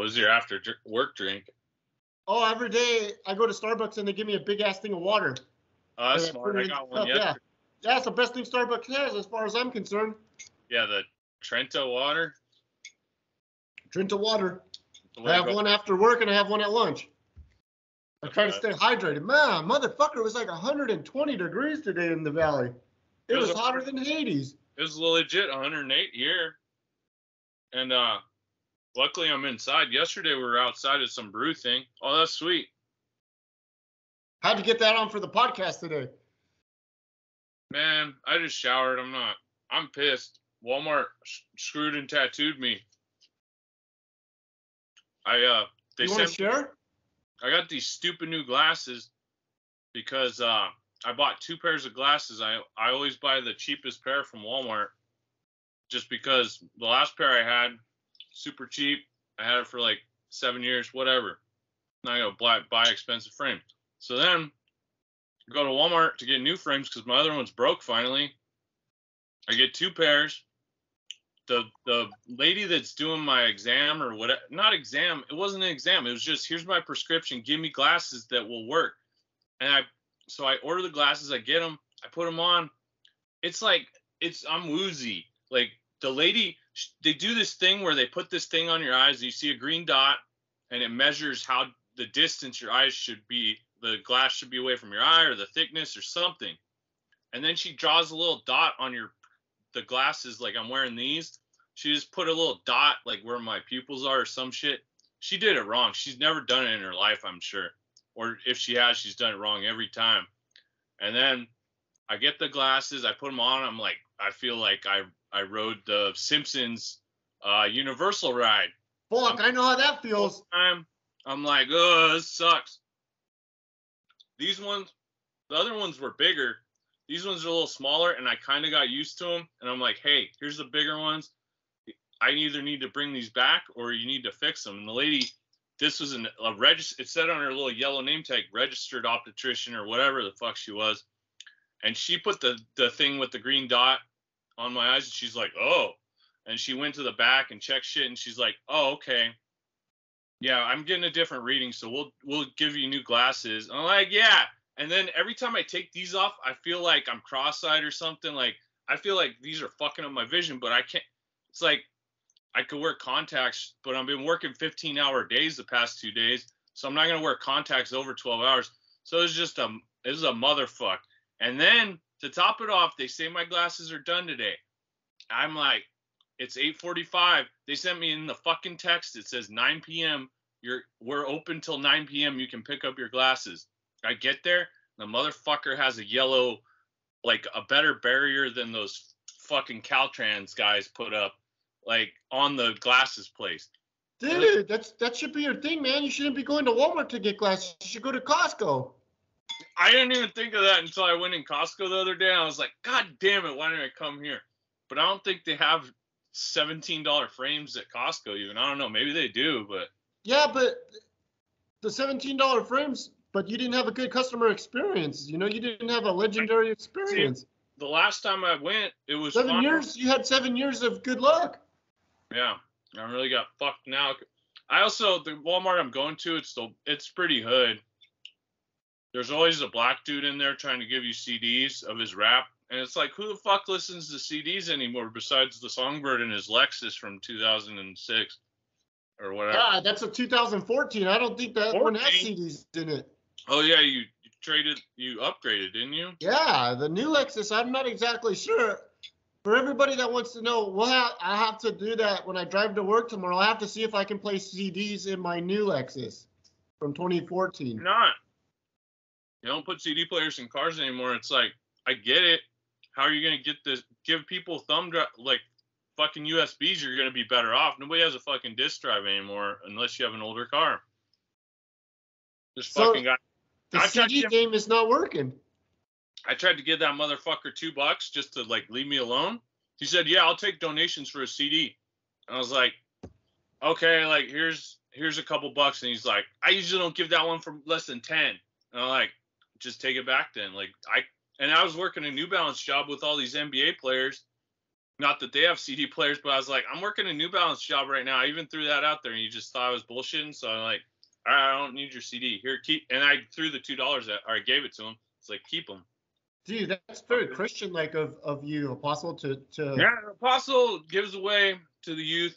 was your after work drink? Oh, every day I go to Starbucks and they give me a big ass thing of water. Oh, that's smart. I got the one cup, yeah. Yeah, it's the best thing Starbucks has as far as I'm concerned. Yeah, the Trenta water. The water. I have one after work and I have one at lunch. I try to stay hydrated. Man, motherfucker, it was like 120 degrees today in the valley. It It was was a- hotter than Hades. It was legit 108 here. And uh luckily I'm inside. Yesterday we were outside at some brew thing. Oh, that's sweet. How'd you get that on for the podcast today? Man, I just showered. I'm not. I'm pissed. Walmart sh- screwed and tattooed me. I uh they you sent share? I got these stupid new glasses because uh I bought two pairs of glasses. I I always buy the cheapest pair from Walmart just because the last pair I had super cheap. I had it for like 7 years, whatever. Now I got to buy, buy expensive frames. So then go to Walmart to get new frames cuz my other one's broke finally. I get two pairs. The the lady that's doing my exam or what not exam, it wasn't an exam. It was just here's my prescription, give me glasses that will work. And I so I order the glasses, I get them, I put them on. It's like it's I'm woozy. Like the lady they do this thing where they put this thing on your eyes you see a green dot and it measures how the distance your eyes should be the glass should be away from your eye or the thickness or something. And then she draws a little dot on your the glasses like i'm wearing these. She just put a little dot like where my pupils are or some shit. She did it wrong. She's never done it in her life i'm sure. Or if she has she's done it wrong every time. And then i get the glasses i put them on i'm like i feel like i i rode the simpsons uh universal ride Fuck, I know how that feels. time I'm like, oh, this sucks. These ones, the other ones were bigger. These ones are a little smaller, and I kind of got used to them. And I'm like, hey, here's the bigger ones. I either need to bring these back or you need to fix them. And the lady, this was an, a register. It said on her little yellow name tag, registered optician or whatever the fuck she was. And she put the the thing with the green dot on my eyes, and she's like, oh. And she went to the back and checked shit, and she's like, oh, okay. Yeah, I'm getting a different reading, so we'll we'll give you new glasses. I'm like, yeah. And then every time I take these off, I feel like I'm cross-eyed or something. Like I feel like these are fucking up my vision, but I can't. It's like I could wear contacts, but I've been working 15-hour days the past two days, so I'm not gonna wear contacts over 12 hours. So it's just a is a motherfuck. And then to top it off, they say my glasses are done today. I'm like, it's 8:45. They sent me in the fucking text. It says 9 p.m. You're we're open till 9 p.m. You can pick up your glasses. I get there, the motherfucker has a yellow, like a better barrier than those fucking Caltrans guys put up, like on the glasses place. Dude, that's that should be your thing, man. You shouldn't be going to Walmart to get glasses. You should go to Costco. I didn't even think of that until I went in Costco the other day. I was like, God damn it, why didn't I come here? But I don't think they have $17 frames at Costco even. I don't know, maybe they do, but Yeah, but the $17 frames, but you didn't have a good customer experience. You know, you didn't have a legendary experience. the last time I went, it was Seven fun. years, you had seven years of good luck. Yeah, I really got fucked now. I also the Walmart I'm going to, it's the it's pretty hood. There's always a black dude in there trying to give you CDs of his rap, and it's like, who the fuck listens to CDs anymore besides the Songbird and his Lexus from 2006 or whatever? God, that's a 2014. I don't think that one has CDs in it. Oh yeah, you, you traded, you upgraded, didn't you? Yeah, the new Lexus, I'm not exactly sure. For everybody that wants to know, we'll have, I have to do that when I drive to work tomorrow. I have to see if I can play CDs in my new Lexus from 2014. You're not. You don't put CD players in cars anymore. It's like, I get it. How are you gonna get this? Give people thumb drive like fucking USBs. You're gonna be better off. Nobody has a fucking disk drive anymore unless you have an older car. This So- fucking guy. The I CD game is not working. I tried to give that motherfucker two bucks just to like leave me alone. He said, "Yeah, I'll take donations for a CD." And I was like, "Okay, like here's here's a couple bucks." And he's like, "I usually don't give that one for less than 10." And I'm like, "Just take it back then." Like I and I was working a New Balance job with all these NBA players. not that they have CD players, but I was like, I'm working a New Balance job right now. I even threw that out there, and you just thought I was bullshitting. So I'm like, all right, I don't need your CD. Here, keep. And I threw the two dollars at, or I gave it to him. It's like, keep them. Dude, that's very Christian like of, of you, Apostle, to to Yeah, Apostle gives away to the youth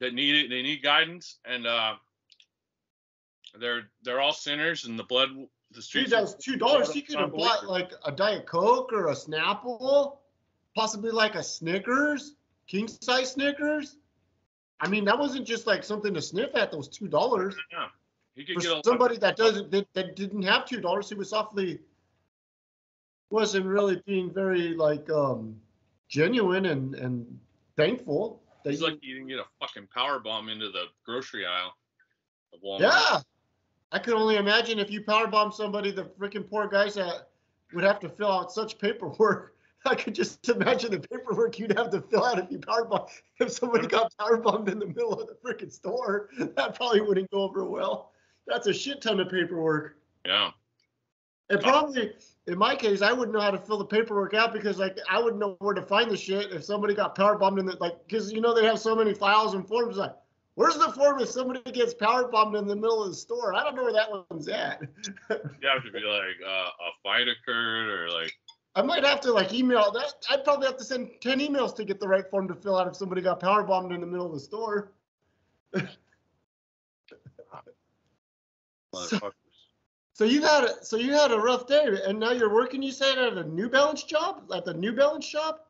that need it. They need guidance, and uh, they're they're all sinners, and the blood, the Dude, streets. that was two dollars. He could have bought like a Diet Coke or a Snapple, possibly like a Snickers, king size Snickers. I mean, that wasn't just like something to sniff at. Those two dollars Yeah, he could for get lot- somebody that doesn't that, that didn't have two dollars. He was awfully wasn't really being very like um genuine and and thankful. That He's you- lucky he didn't get a fucking power bomb into the grocery aisle of Walmart. Yeah. I could only imagine if you powerbomb somebody, the freaking poor guys that would have to fill out such paperwork. I could just imagine the paperwork you'd have to fill out if you powerbomb. If somebody got powerbombed in the middle of the freaking store, that probably wouldn't go over well. That's a shit ton of paperwork. Yeah. And probably in my case, I wouldn't know how to fill the paperwork out because like I wouldn't know where to find the shit if somebody got power bombed in the like because you know they have so many files and forms like where's the form if somebody gets power bombed in the middle of the store? I don't know where that one's at. You have to be like uh, a fight occurred or like I might have to like email that. I'd probably have to send ten emails to get the right form to fill out if somebody got power bombed in the middle of the store. So- So you had a, so you had a rough day, and now you're working. You said at a New Balance job, at the New Balance shop.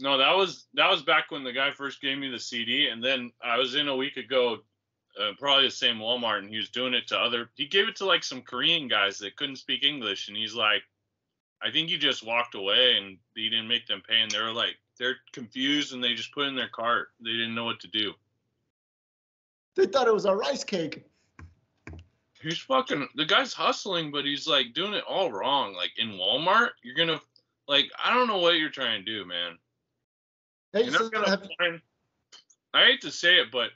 No, that was that was back when the guy first gave me the CD, and then I was in a week ago, uh, probably the same Walmart, and he was doing it to other. He gave it to like some Korean guys that couldn't speak English, and he's like, I think he just walked away, and he didn't make them pay, and they were like, they're confused, and they just put it in their cart. They didn't know what to do. They thought it was a rice cake. He's fucking the guy's hustling, but he's like doing it all wrong. Like in Walmart, you're gonna like I don't know what you're trying to do, man. Hey, You're not gonna find. I hate to say it, but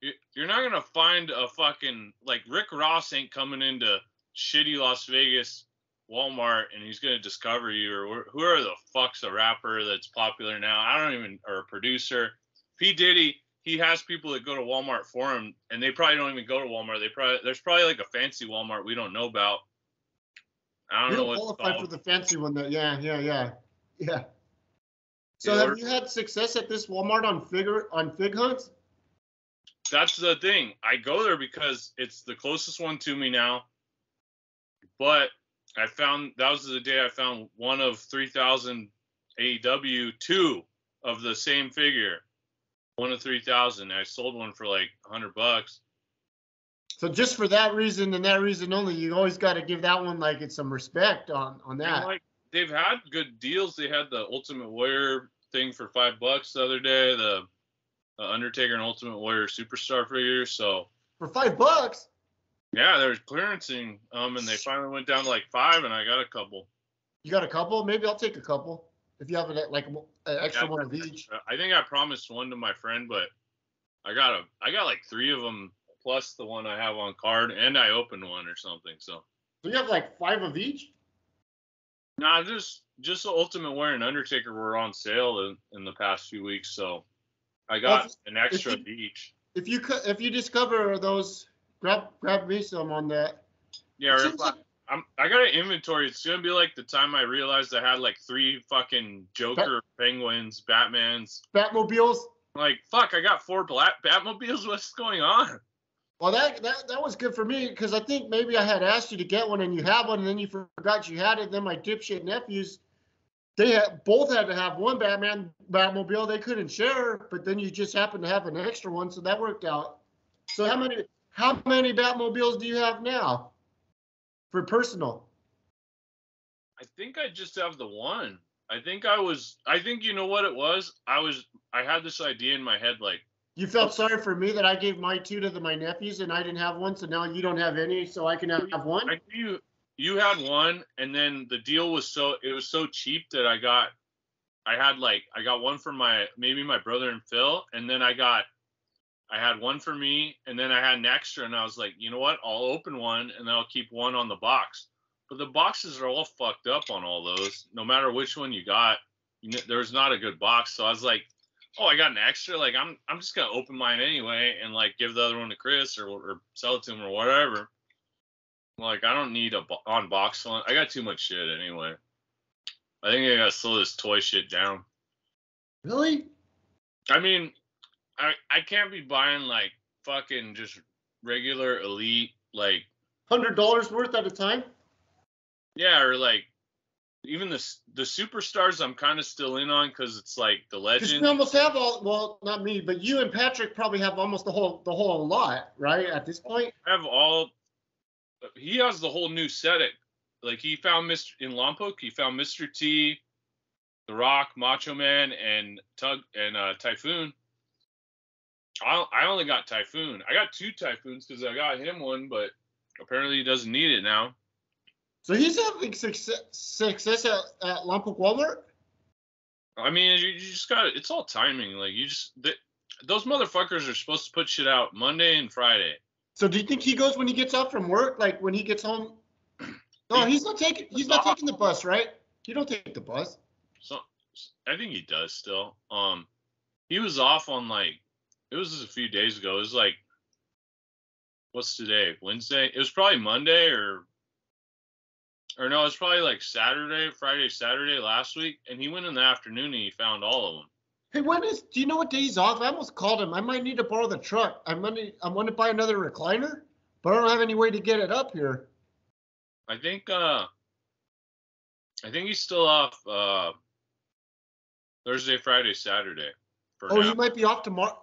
you- you're not gonna find a fucking like Rick Ross ain't coming into shitty Las Vegas Walmart and he's gonna discover you or wh- who are the fuck's a rapper that's popular now? I don't even or a producer. P Diddy, he has people that go to Walmart for him, and they probably don't even go to Walmart. They probably there's probably like a fancy Walmart we don't know about. I don't you know don't what qualify for the fancy one. That yeah, yeah, yeah, yeah. So have you had success at this Walmart on figure on fig hunts? that's the thing. I go there because it's the closest one to me now. But I found that was the day I found one of 3,000 AEW, two of the same figure, one of 3,000. I sold one for like 100 bucks. So just for that reason and that reason only, you always got to give that one like it's some respect on on And that. like they've had good deals. They had the Ultimate Warrior thing for five bucks the other day. The, the Undertaker and Ultimate Warrior Superstar figures. So For five bucks, yeah, they're clearancing um, and they finally went down to like five, and I got a couple. you got a couple. Maybe I'll take a couple if you have it like an extra Yeah, one of each. I think I promised one to my friend, but I got a I got like three of them plus the one I have on card, and I opened one or something. So So you have like five of each. Nah, just just the Ultimate Warrior and Undertaker were on sale in, in the past few weeks, so I got if- an extra if of each. If you if you discover those, grab grab me some on that. Yeah, It if I, like- I'm I got an inventory. It's gonna be like the time I realized I had like three fucking Joker, Penguins, Batmans. Batmobiles. Like fuck, I got four black Batmobiles. What's going on? Well, that, that that was good for me because I think maybe I had asked you to get one and you had one and then you forgot you had it. Then my dipshit nephews, they had, both had to have one Batman Batmobile. They couldn't share, but then you just happened to have an extra one, so that worked out. So how many how many Batmobiles do you have now for personal? I think I just have the one. I think I was. I think you know what it was. I was. I had this idea in my head, like You felt sorry for me that I gave my two to the, my nephews and I didn't have one, so now you don't have any, so I can have, have one. I knew you. You had one, and then the deal was so. It was so cheap that I got. I had like I got one for my maybe my brother and Phil, and then I got. I had one for me, and then I had an extra, and I was like, you know what? I'll open one, and then I'll keep one on the box. But the boxes are all fucked up on all those, no matter which one you got. you know, there was not a good box, so I was like, oh, I got an extra. Like I'm I'm just gonna open mine anyway and like give the other one to Chris or or sell it to him or whatever. Like I don't need a bo- on box one. I got too much shit anyway. I think I gotta slow this toy shit down. Really? I mean, I I can't be buying like fucking just regular elite like Hundred dollars worth at a time? yeah or like even the the superstars I'm kind of still in on because it's like the legend. we almost have all. Well, not me, but you and Patrick probably have almost the whole the whole lot, right? At this point. I have all he has the whole new set it like he found mr in lompoc he found mr t the rock macho man and tug and uh typhoon I, I only got typhoon i got two typhoons because i got him one but apparently he doesn't need it now So he's having success success at, at Lompoc Walmart. i mean you, you just got it's all timing like you just th those motherfuckers are supposed to put shit out monday and friday So do you think he goes when he gets off from work, like when he gets home? No, he's not taking. He's not taking the bus, right? You don't take the bus. So I think he does still. Um, he was off on like it was just a few days ago. It was like what's today? Wednesday. It was probably Monday or or no, it's probably like Saturday, Friday, Saturday last week. And he went in the afternoon and he found all of them. Hey, when is? Do you know what day he's off? I almost called him. I might need to borrow the truck. I might. I want to buy another recliner, but I don't have any way to get it up here. I think uh I think he's still off uh Thursday, Friday, Saturday. Oh, now. he might be off tomorrow.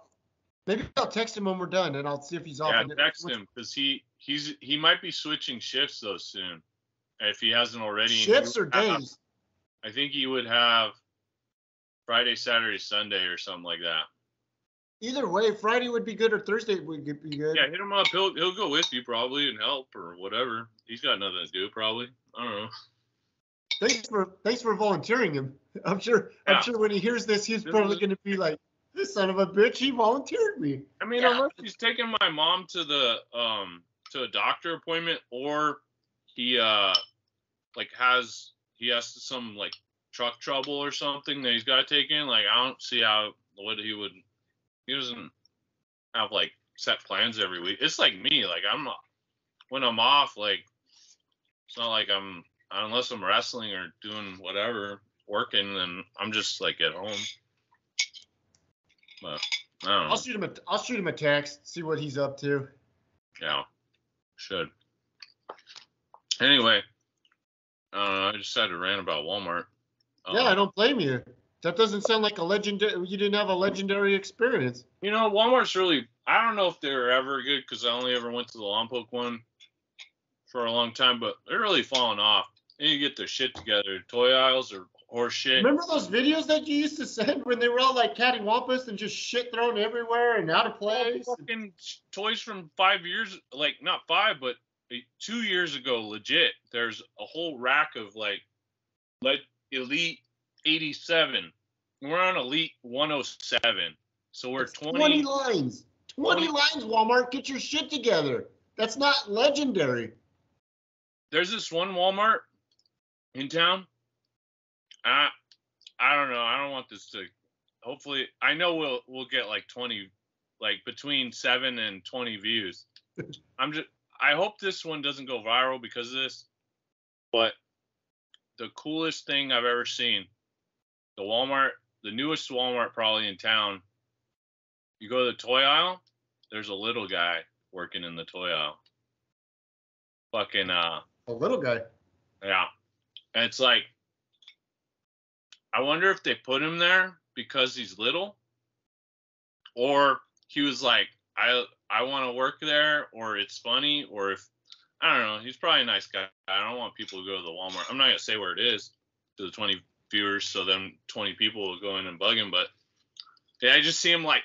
Maybe I'll text him when we're done, and I'll see if he's off. Yeah, text him because he he's he might be switching shifts though soon, if he hasn't already. Shifts or would have- days? I think he would have Friday, Saturday, Sunday, or something like that. Either way, Friday would be good or Thursday would be good. Yeah, hit him up. He'll he'll go with you probably and help or whatever. He's got nothing to do probably. I don't know. Thanks for thanks for volunteering him. I'm sure Yeah. I'm sure when he hears this, he's This probably is- going to be like, "This son of a bitch, he volunteered me." I mean, Yeah. unless he's taking my mom to the um to a doctor appointment or he uh like has he has some like truck trouble or something that he's got to take in. Like I don't see how what he would. He doesn't have like set plans every week. It's like me. Like I'm not when I'm off. Like it's not like I'm unless I'm wrestling or doing whatever working. Then I'm just like at home. But I don't know. I'll shoot him a I'll shoot him a text, see what he's up to. Yeah, should. Anyway, uh, I just had to rant about Walmart. yeah, I Um, don't blame you. That doesn't sound like a legendary. You didn't have a legendary experience. You know, Walmart's really. I don't know if they were ever good because I only ever went to the Lompoc one for a long time, but they're really falling off. And you get their shit together. Toy aisles are horse shit. Remember those videos that you used to send when they were all like cattywampus and just shit thrown everywhere and out of place? fucking toys from five years, like not five, but two years ago, legit. There's a whole rack of like, like Elite 87. We're on Elite 107, so we're 20. 20 lines. 20 20 lines, Walmart. Get your shit together. That's not legendary. There's this one Walmart in town. I, I don't know. I don't want this to. Hopefully, I know we'll we'll get like 20, like between seven and 20 views. I'm just. I hope this one doesn't go viral because of this. But the coolest thing I've ever seen, the Walmart, the newest Walmart probably in town. You go to the toy aisle. There's a little guy working in the toy aisle. Fucking uh. A little guy. Yeah. And it's like, I wonder if they put him there because he's little, or he was like, I I want to work there, or it's funny, or if I don't know, he's probably a nice guy. I don't want people to go to the Walmart. I'm not gonna say where it is to the 20 viewers, so then 20 people will go in and bug him. But yeah, I just see him like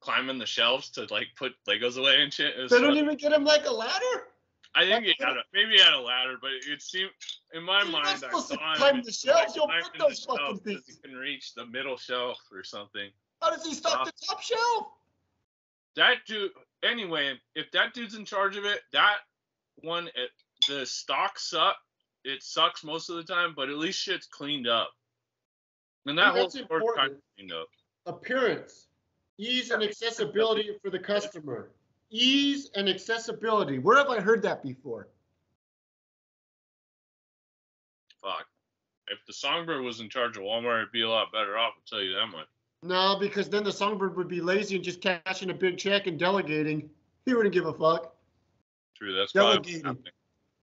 climbing the shelves to like put Legos away and shit. It They don't even get him like a ladder? I think he had a, maybe he had a ladder, but it seemed in my You're not mind I supposed to saw him climb the shelves. You'll put those fucking things. He can reach the middle shelf or something. How does he stop Uh, the top shelf? That dude. Anyway, if that dude's in charge of it, that one, it, the stock suck. It sucks most of the time, but at least shit's cleaned up. And that Yeah, whole that's kind important. of cleaned up. Appearance, ease and accessibility for the customer. Ease and accessibility. Where have I heard that before? Fuck. If the Songbird was in charge of Walmart, it'd be a lot better off. I'll tell you that much. No, because then the songbird would be lazy and just cashing a big check and delegating. He wouldn't give a fuck. True, that's Delegating.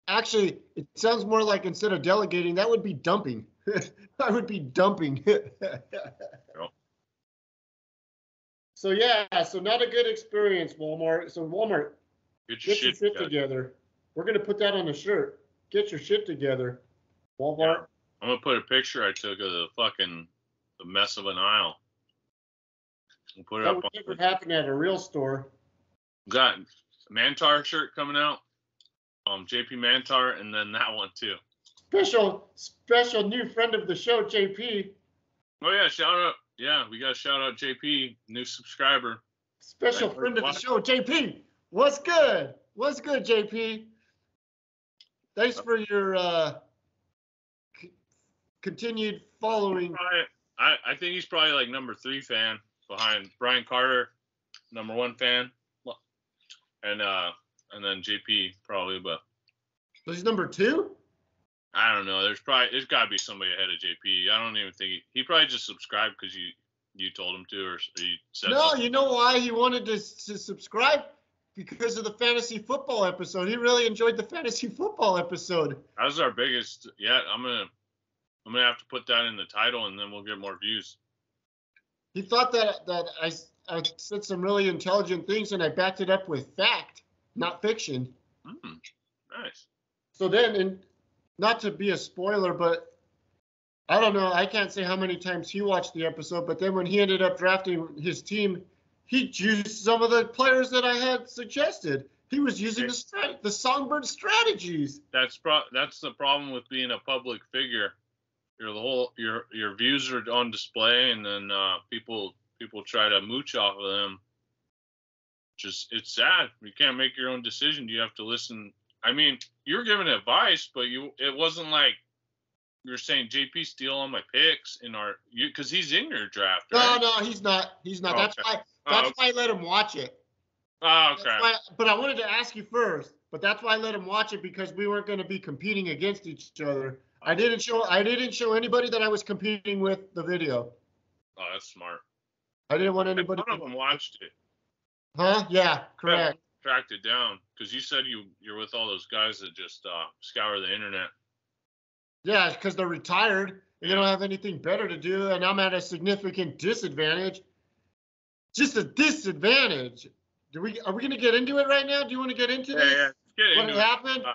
Actually, it sounds more like instead of delegating, that would be dumping. I would be dumping. So yeah, so not a good experience, Walmart. So Walmart, Get your get your shit shit together. together. We're gonna put that on the shirt. Get your shit together, Walmart. I'm gonna put a picture I took of the fucking the mess of an aisle. We'll put it That up would on never happen at a real store. got Mantar shirt coming out. Um JP Mantar and then that one too. Special, special new friend of the show, JP. Oh yeah, shout out. Yeah, we got to shout out JP, new subscriber. Special Thanks friend of the show, JP. What's good? What's good, JP? Thanks for your uh, c- continued following. I, I think he's probably like number three fan behind Brian Carter, number one fan, and uh and then JP probably, but Was he number two? I don't know. There's probably there's got to be somebody ahead of JP. I don't even think he, he probably just subscribed because you you told him to or, you said No, something. you know why he wanted to, to subscribe? Because of the fantasy football episode. He really enjoyed the fantasy football episode. That was our biggest. Yeah, I'm gonna I'm gonna have to put that in the title and then we'll get more views. He thought that that I, I said some really intelligent things and I backed it up with fact, not fiction. Hmm, nice. So then, and not to be a spoiler, but I don't know. I can't say how many times he watched the episode, but then when he ended up drafting his team, he used some of the players that I had suggested. He was using the strat- the Songbird strategies. That's pro- that's the problem with being a public figure. Your whole your your views are on display, and then uh, people people try to mooch off of them. Just it's sad. You can't make your own decision. You have to listen. I mean, you're giving advice, but you it wasn't like you're saying JP steal on my picks in our you because he's in your draft. No, Right? no, he's not. He's not. Oh, That's okay. why. Oh, That's okay. why I let him watch it. Oh, okay. why, but I wanted to ask you first. But that's why I let him watch it because we weren't going to be competing against each other. I didn't show. I didn't show anybody that I was competing with the video. Oh, that's smart. I didn't want anybody. One of them watched it, Huh? Yeah, correct. tracked it down because you said you you're with all those guys that just uh, scour the internet. Yeah, because they're retired and they don't have anything better to do, and I'm at a significant disadvantage. Just a disadvantage. Do we? Are we going to get into it right now? Do you want to get into Yeah, this? yeah. Get What into it. happened? Uh,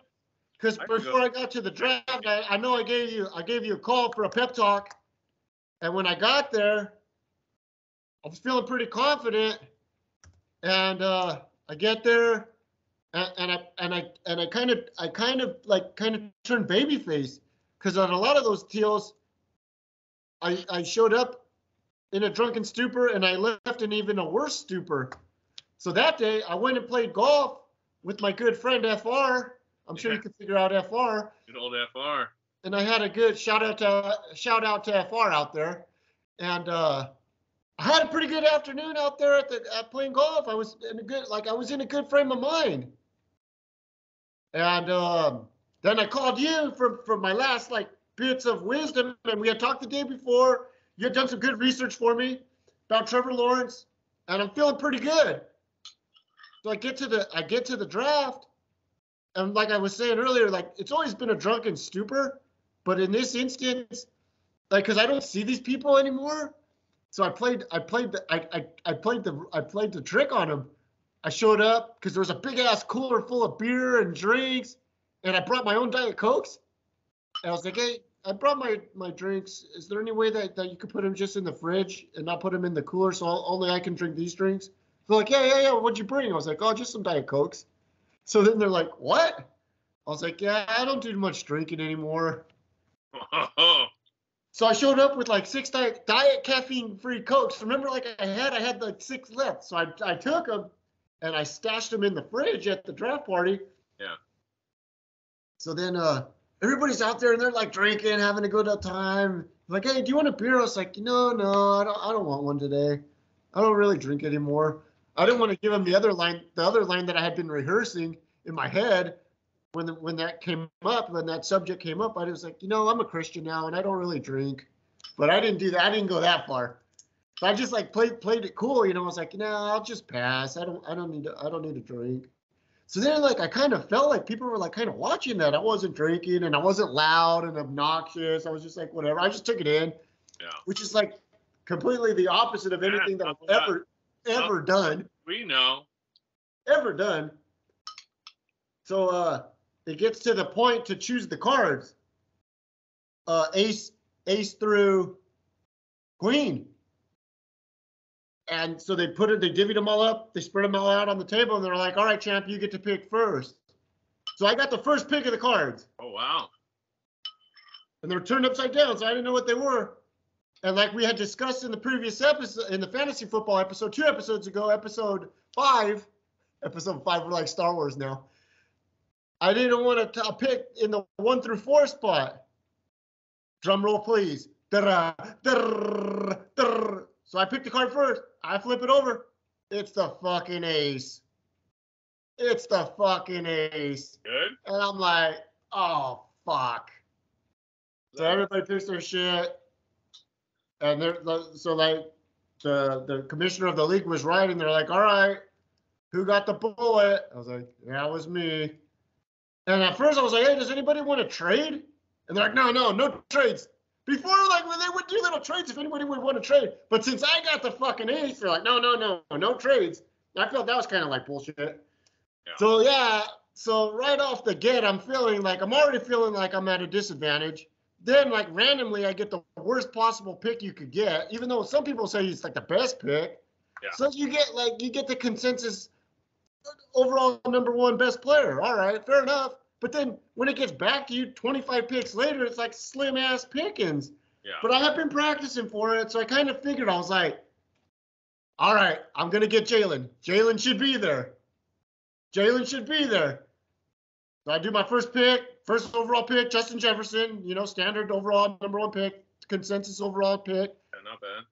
Because before. I got to the draft, I, I know I gave you I gave you a call for a pep talk, and when I got there, I was feeling pretty confident, and uh, I get there, and, and I and I and I kind of I kind of like kind of turned babyface, because on a lot of those deals, I I showed up in a drunken stupor and I left in even a worse stupor. So that day I went and played golf with my good friend FR. I'm sure you can figure out FR. Good old FR. And I had a good shout out to shout out to FR out there. And uh I had a pretty good afternoon out there at the at playing golf. I was in a good like I was in a good frame of mind. And um then I called you for for my last like bits of wisdom and we had talked the day before. You had done some good research for me about Trevor Lawrence and I'm feeling pretty good. So I get to the I get to the draft and like I was saying earlier, like it's always been a drunken stupor, but in this instance, like because I don't see these people anymore, so I played I played the I I, I played the I played the trick on them. I showed up because there was a big ass cooler full of beer and drinks, and I brought my own diet cokes. And I was like, hey, I brought my my drinks. Is there any way that, that you could put them just in the fridge and not put them in the cooler so only I can drink these drinks? They're like, yeah, yeah, yeah. What'd you bring? I was like, oh, just some diet cokes. So then they're like, what? I was like, yeah, I don't do much drinking anymore. So I showed up with like six diet, diet caffeine free cokes. Remember, like I had, I had like six left. So I, I took them and I stashed them in the fridge at the draft party. Yeah. So then uh, everybody's out there and they're like drinking, having a good time. Like, hey, do you want a beer? I was like, no, no, I don't, I don't want one today. I don't really drink anymore. I didn't want to give him the other line, the other line that I had been rehearsing in my head when the, when that came up, when that subject came up. I was like, you know, I'm a Christian now, and I don't really drink. But I didn't do that. I didn't go that far. So I just like played played it cool, you know. I was like, no, I'll just pass. I don't I don't need to I don't need to drink. So then like I kind of felt like people were like kind of watching that. I wasn't drinking and I wasn't loud and obnoxious. I was just like whatever. I just took it in. Yeah. Which is like completely the opposite of anything that I've ever ever done. We know. Ever done. So uh it gets to the point to choose the cards. Uh ace ace through queen. And so they put it, they divvied them all up, they spread them all out on the table, and they're like, all right, champ, you get to pick first. So I got the first pick of the cards. Oh wow. And they're turned upside down, so I didn't know what they were. And like we had discussed in the previous episode, in the fantasy football episode, two episodes ago, episode five, episode five, we're like Star Wars now. I didn't want to uh, pick in the one through four spot. Drum roll, please. Da-da, da-da, da-da. So I pick the card first. I flip it over. It's the fucking ace. It's the fucking ace. Good. And I'm like, oh fuck. So everybody picks their shit. And they're so like the the commissioner of the league was right, and They're like, all right, who got the bullet? I was like, that was me. And at first I was like, hey, does anybody want to trade? And they're like, no, no, no trades. Before, like when they would do little trades, if anybody would want to trade. But since I got the fucking ace, they're like, no, no, no, no trades. I felt that was kind of like bullshit. Yeah. So yeah, so right off the get, I'm feeling like I'm already feeling like I'm at a disadvantage. Then like randomly, I get the worst possible pick you could get, even though some people say it's like the best pick. Yeah. So you get like you get the consensus overall number one best player. All right, fair enough. But then when it gets back to you 25 picks later, it's like slim ass pickings. Yeah. But I have been practicing for it, so I kind of figured I was like, all right, I'm gonna get Jalen. Jalen should be there. Jalen should be there. So I do my first pick, first overall pick, Justin Jefferson. You know, standard overall number one pick, consensus overall pick. Yeah, not bad.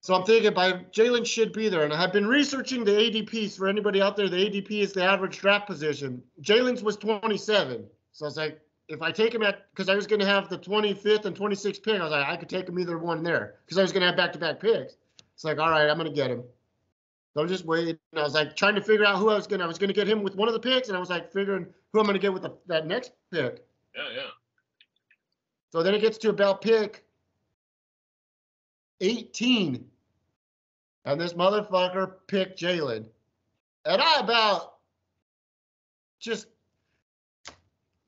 So I'm thinking by Jalen should be there, and I have been researching the ADPs for anybody out there. The ADP is the average draft position. Jalen's was 27, so I was like, if I take him at, because I was going to have the 25th and 26th pick, I was like, I could take him either one there, because I was going to have back-to-back picks. It's like, all right, I'm going to get him. So I was just waiting. I was like trying to figure out who I was going to. I was to get him with one of the picks, and I was like figuring who I'm going to get with the, that next pick. Yeah, yeah. So then it gets to about pick 18. And this motherfucker picked Jalen. And I about just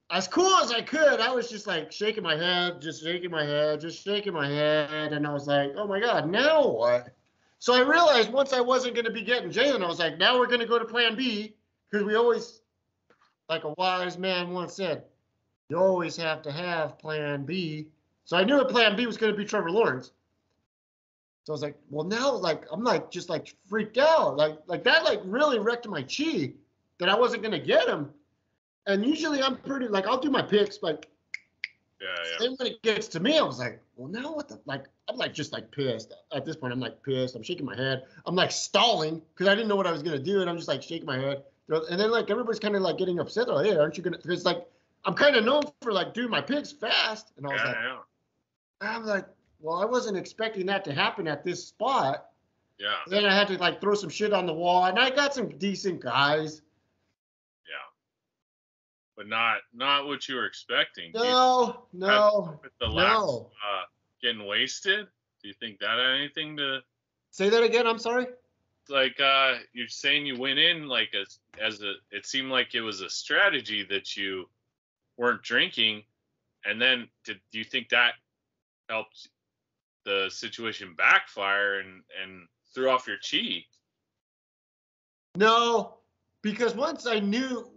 as cool as I could, I was just like shaking my head, just shaking my head, just shaking my head. And I was like, oh my God, now what? So I realized once I wasn't going to be getting Jalen, I was like, now we're going to go to plan B because we always, like a wise man once said, you always have to have plan B. So I knew that plan B was going to be Trevor Lawrence. So I was like, well, now like I'm like just like freaked out. Like like that like really wrecked my chi that I wasn't gonna get him. And usually I'm pretty like I'll do my picks, like Yeah, yeah. then when it gets to me, I was like, well now what the like I'm like just like pissed. At this point, I'm like pissed. I'm shaking my head. I'm like stalling because I didn't know what I was gonna do, and I'm just like shaking my head. And then like everybody's kind of like getting upset. Like, hey, aren't you gonna? Because like I'm kind of known for like doing my picks fast, and I was Yeah, like, yeah. I'm like, well, I wasn't expecting that to happen at this spot. Yeah, Then I had to like throw some shit on the wall, and I got some decent guys. But not not what you were expecting. You No, no, the of no. uh, getting wasted, do you think that had anything to Say that again. I'm sorry. like uh you're saying you went in like as as a it seemed like it was a strategy that you weren't drinking and then did do you think that helped the situation backfire and and threw off your chi No, because once I knew,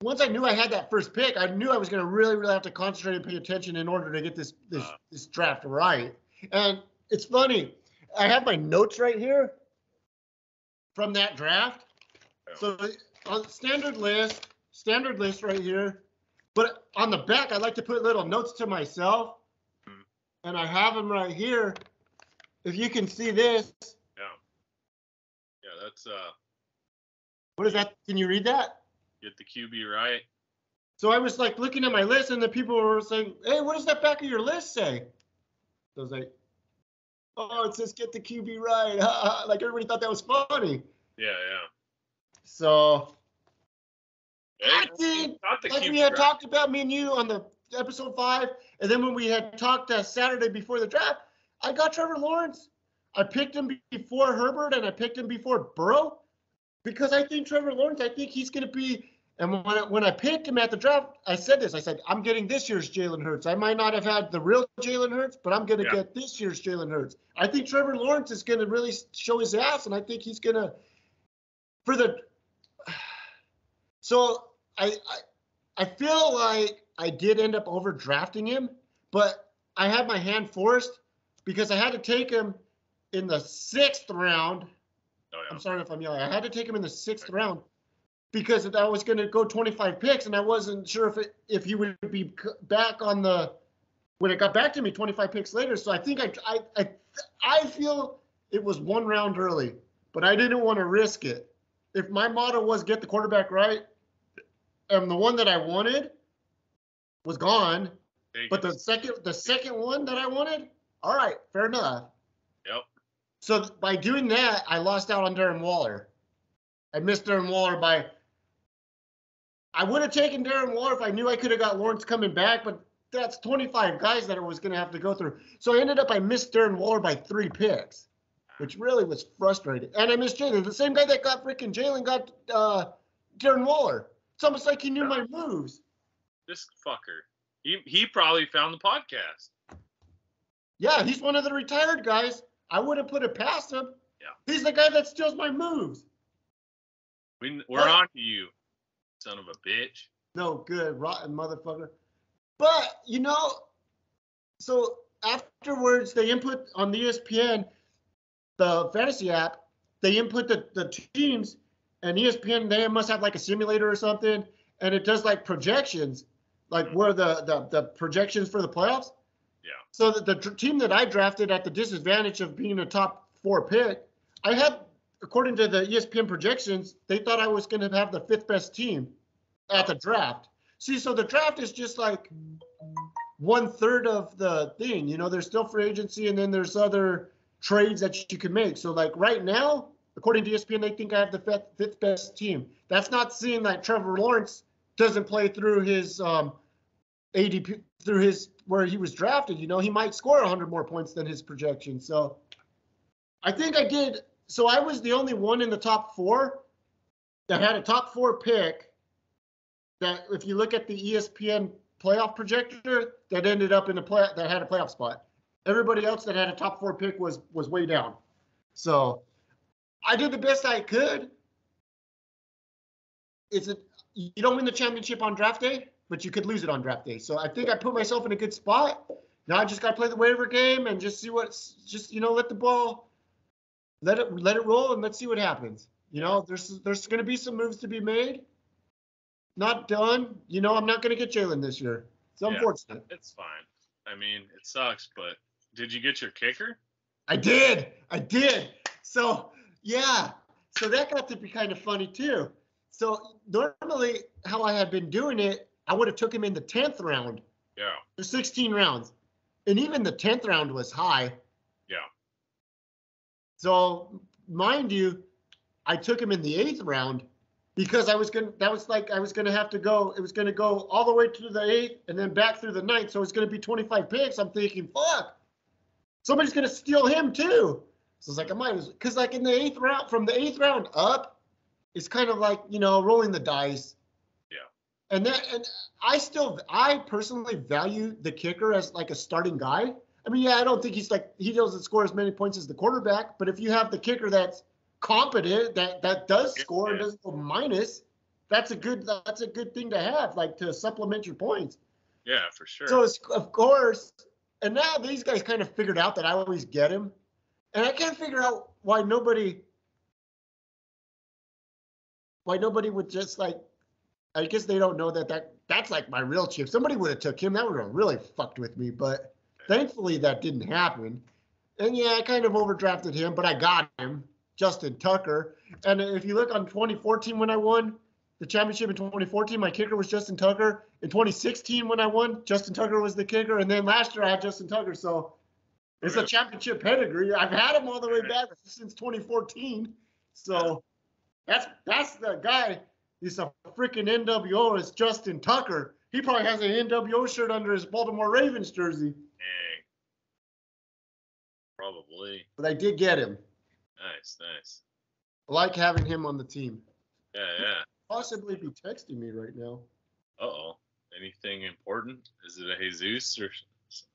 once I knew I had that first pick, I knew I was going to really, really have to concentrate and pay attention in order to get this this Uh. this draft right. And it's funny, I have my notes right here from that draft. So on standard list, standard list right here. But on the back, I like to put little notes to myself. Hmm. and I have them right here. If you can see this, Yeah. Yeah, that's uh what is that? Can you read that? Get the QB right. So I was like looking at my list, and the people were saying, "Hey, what does that back of your list say?" So I was like, "Oh, it says get the QB right." like everybody thought that was funny. Yeah, yeah. So Hey, I think, like QB we had right. talked about, me and you on the episode five, and then when we had talked uh, Saturday before the draft, I got Trevor Lawrence. I picked him before Herbert, and I picked him before Burrow, because I think Trevor Lawrence. I think he's going to be. And when I, when I picked him at the draft, I said this. I said I'm getting this year's Jalen Hurts. I might not have had the real Jalen Hurts, but I'm going to Yeah. get this year's Jalen Hurts. I think Trevor Lawrence is going to really show his ass, and I think he's going to for the. So I, I I feel like I did end up overdrafting him, but I had my hand forced because I had to take him in the sixth round. Oh, yeah. I'm sorry if I'm yelling. I had to take him in the sixth round because I was going to go 25 picks, and I wasn't sure if it, if he would be back on the when it got back to me 25 picks later. So I think I I I, I feel it was one round early, but I didn't want to risk it. If my motto was get the quarterback right, and the one that I wanted was gone, but the second the second one that I wanted, all right, fair enough. Yep. So by doing that, I lost out on Darren Waller. I missed Darren Waller by. I would have taken Darren Waller if I knew I could have got Lawrence coming back, but that's 25 guys that I was going to have to go through. So I ended up I missed Darren Waller by three picks, which really was frustrating. And I missed Jalen. The same guy that got freaking Jalen got uh, Darren Waller. It's almost like he knew my moves. this fucker. He he probably found the podcast. Yeah, he's one of the retired guys. I wouldn't put it past him. Yeah. He's the guy that steals my moves. We we're What? on to you, son of a bitch. No good, rotten motherfucker. But you know, so afterwards they input on the ESPN, the fantasy app, they input the, the teams, and ESPN they must have like a simulator or something, and it does like projections, like mm. where the the, the projections for the playoffs. So the, the team that I drafted at the disadvantage of being a top four pick, I had, according to the ESPN projections, they thought I was going to have the fifth best team at the draft. See, so the draft is just like one third of the thing. You know, there's still free agency, and then there's other trades that you can make. So, like right now, according to ESPN, they think I have the fifth, fifth best team. That's not seeing that Trevor Lawrence doesn't play through his um, ADP through his where he was drafted. You know, he might score 100 more points than his projection. So, I think I did. So I was the only one in the top four that had a top four pick. That if you look at the ESPN playoff projector, that ended up in the play that had a playoff spot. Everybody else that had a top four pick was was way down. So I did the best I could. It's a you don't win the championship on draft day, but you could lose it on draft day. So I think I put myself in a good spot. Now I just got to play the waiver game and just see what's just you know let the ball let it let it roll and let's see what happens. You know, there's there's going to be some moves to be made. Not done. You know, I'm not going to get Jalen this year. It's Yeah. unfortunate. It's fine. I mean, it sucks, but did you get your kicker? I did. I did. So yeah. So that got to be kind of funny too. So normally, how I had been doing it, I would have took him in the tenth round. Yeah. There's 16 rounds, and even the tenth round was high. Yeah. So mind you, I took him in the eighth round because I was gonna. That was like I was gonna have to go. It was gonna go all the way to the eighth and then back through the ninth. So it's gonna be 25 picks. I'm thinking, fuck, somebody's gonna steal him too. So it's like I might as because like in the eighth round, from the eighth round up, it's kind of like you know rolling the dice. And that and I still I personally value the kicker as like a starting guy. I mean, yeah, I don't think he's like he doesn't score as many points as the quarterback, but if you have the kicker that's competent, that that does score and doesn't go minus, that's a good that's a good thing to have, like to supplement your points. Yeah, for sure. So it's, of course, and now these guys kind of figured out that I always get him, and I can't figure out why nobody, why nobody would just like, I guess they don't know that that that's like my real chip. Somebody would have took him. That would have really fucked with me. But Thankfully, that didn't happen. And yeah, I kind of overdrafted him, but I got him, Justin Tucker. And if you look on 2014 when I won the championship in 2014, my kicker was Justin Tucker. In 2016 when I won, Justin Tucker was the kicker. And then last year I had Justin Tucker. So it's a championship pedigree. I've had him all the way back since 2014. So that's that's the guy. He's a freaking NWO. It's Justin Tucker. He probably has an NWO shirt under his Baltimore Ravens jersey. Dang. Probably. But I did get him. Nice, nice. I like having him on the team. Yeah, yeah. Possibly be texting me right now. Uh oh. Anything important? Is it a Jesus or?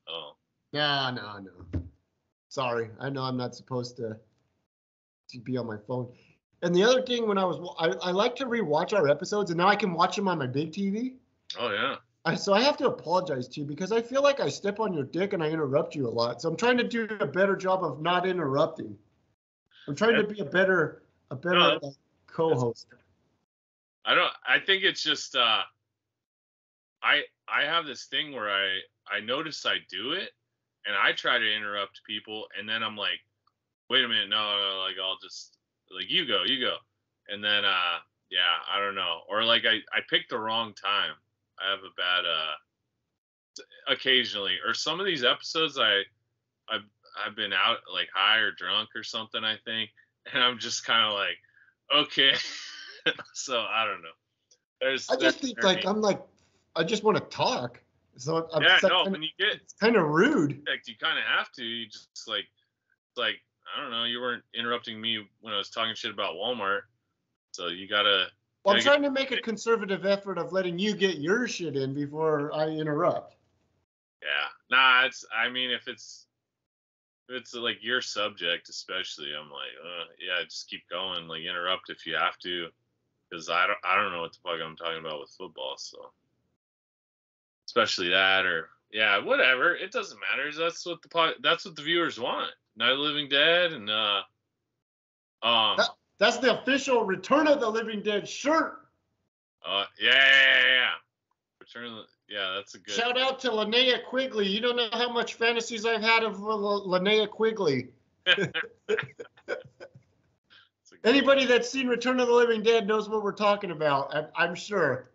Oh. Nah, no, no. Sorry, I know I'm not supposed to to be on my phone. And the other thing, when I was, I, I like to rewatch our episodes, and now I can watch them on my big TV. Oh yeah. I, so I have to apologize to you because I feel like I step on your dick and I interrupt you a lot. So I'm trying to do a better job of not interrupting. I'm trying to be a better, a better No, uh, co-host. I don't. I think it's just. uh I I have this thing where I I notice I do it, and I try to interrupt people, and then I'm like, wait a minute, no, no, like I'll just like you go, you go, and then uh yeah, I don't know, or like I I picked the wrong time. I have a bad uh occasionally, or some of these episodes I I've I've been out like high or drunk or something, I think, and I'm just kind of like, okay, so I don't know. There's I just think like. I'm like, I just want to talk. So I'm yeah, no, kind, when you get it's kind of rude. like you kind of have to. You just like, like I don't know. You weren't interrupting me when I was talking shit about Walmart, so you gotta. Well, I'm trying to make a conservative effort of letting you get your shit in before I interrupt. yeah, nah. It's. I mean, if it's, if it's like your subject, especially, I'm like, uh, yeah, just keep going. Like interrupt if you have to, because I don't. I don't know what the fuck I'm talking about with football. So, especially that, or yeah, whatever. It doesn't matter. That's what the po- that's what the viewers want. Night of the Living Dead and uh, um. That- That's the official Return of the Living Dead shirt. Uh, yeah, yeah, yeah, yeah. Return of the, yeah, that's a good. Shout out to Linnea Quigley. You don't know how much fantasies I've had of L- Linnea Quigley. that's a good- Anybody that's seen Return of the Living Dead knows what we're talking about. I, I'm sure.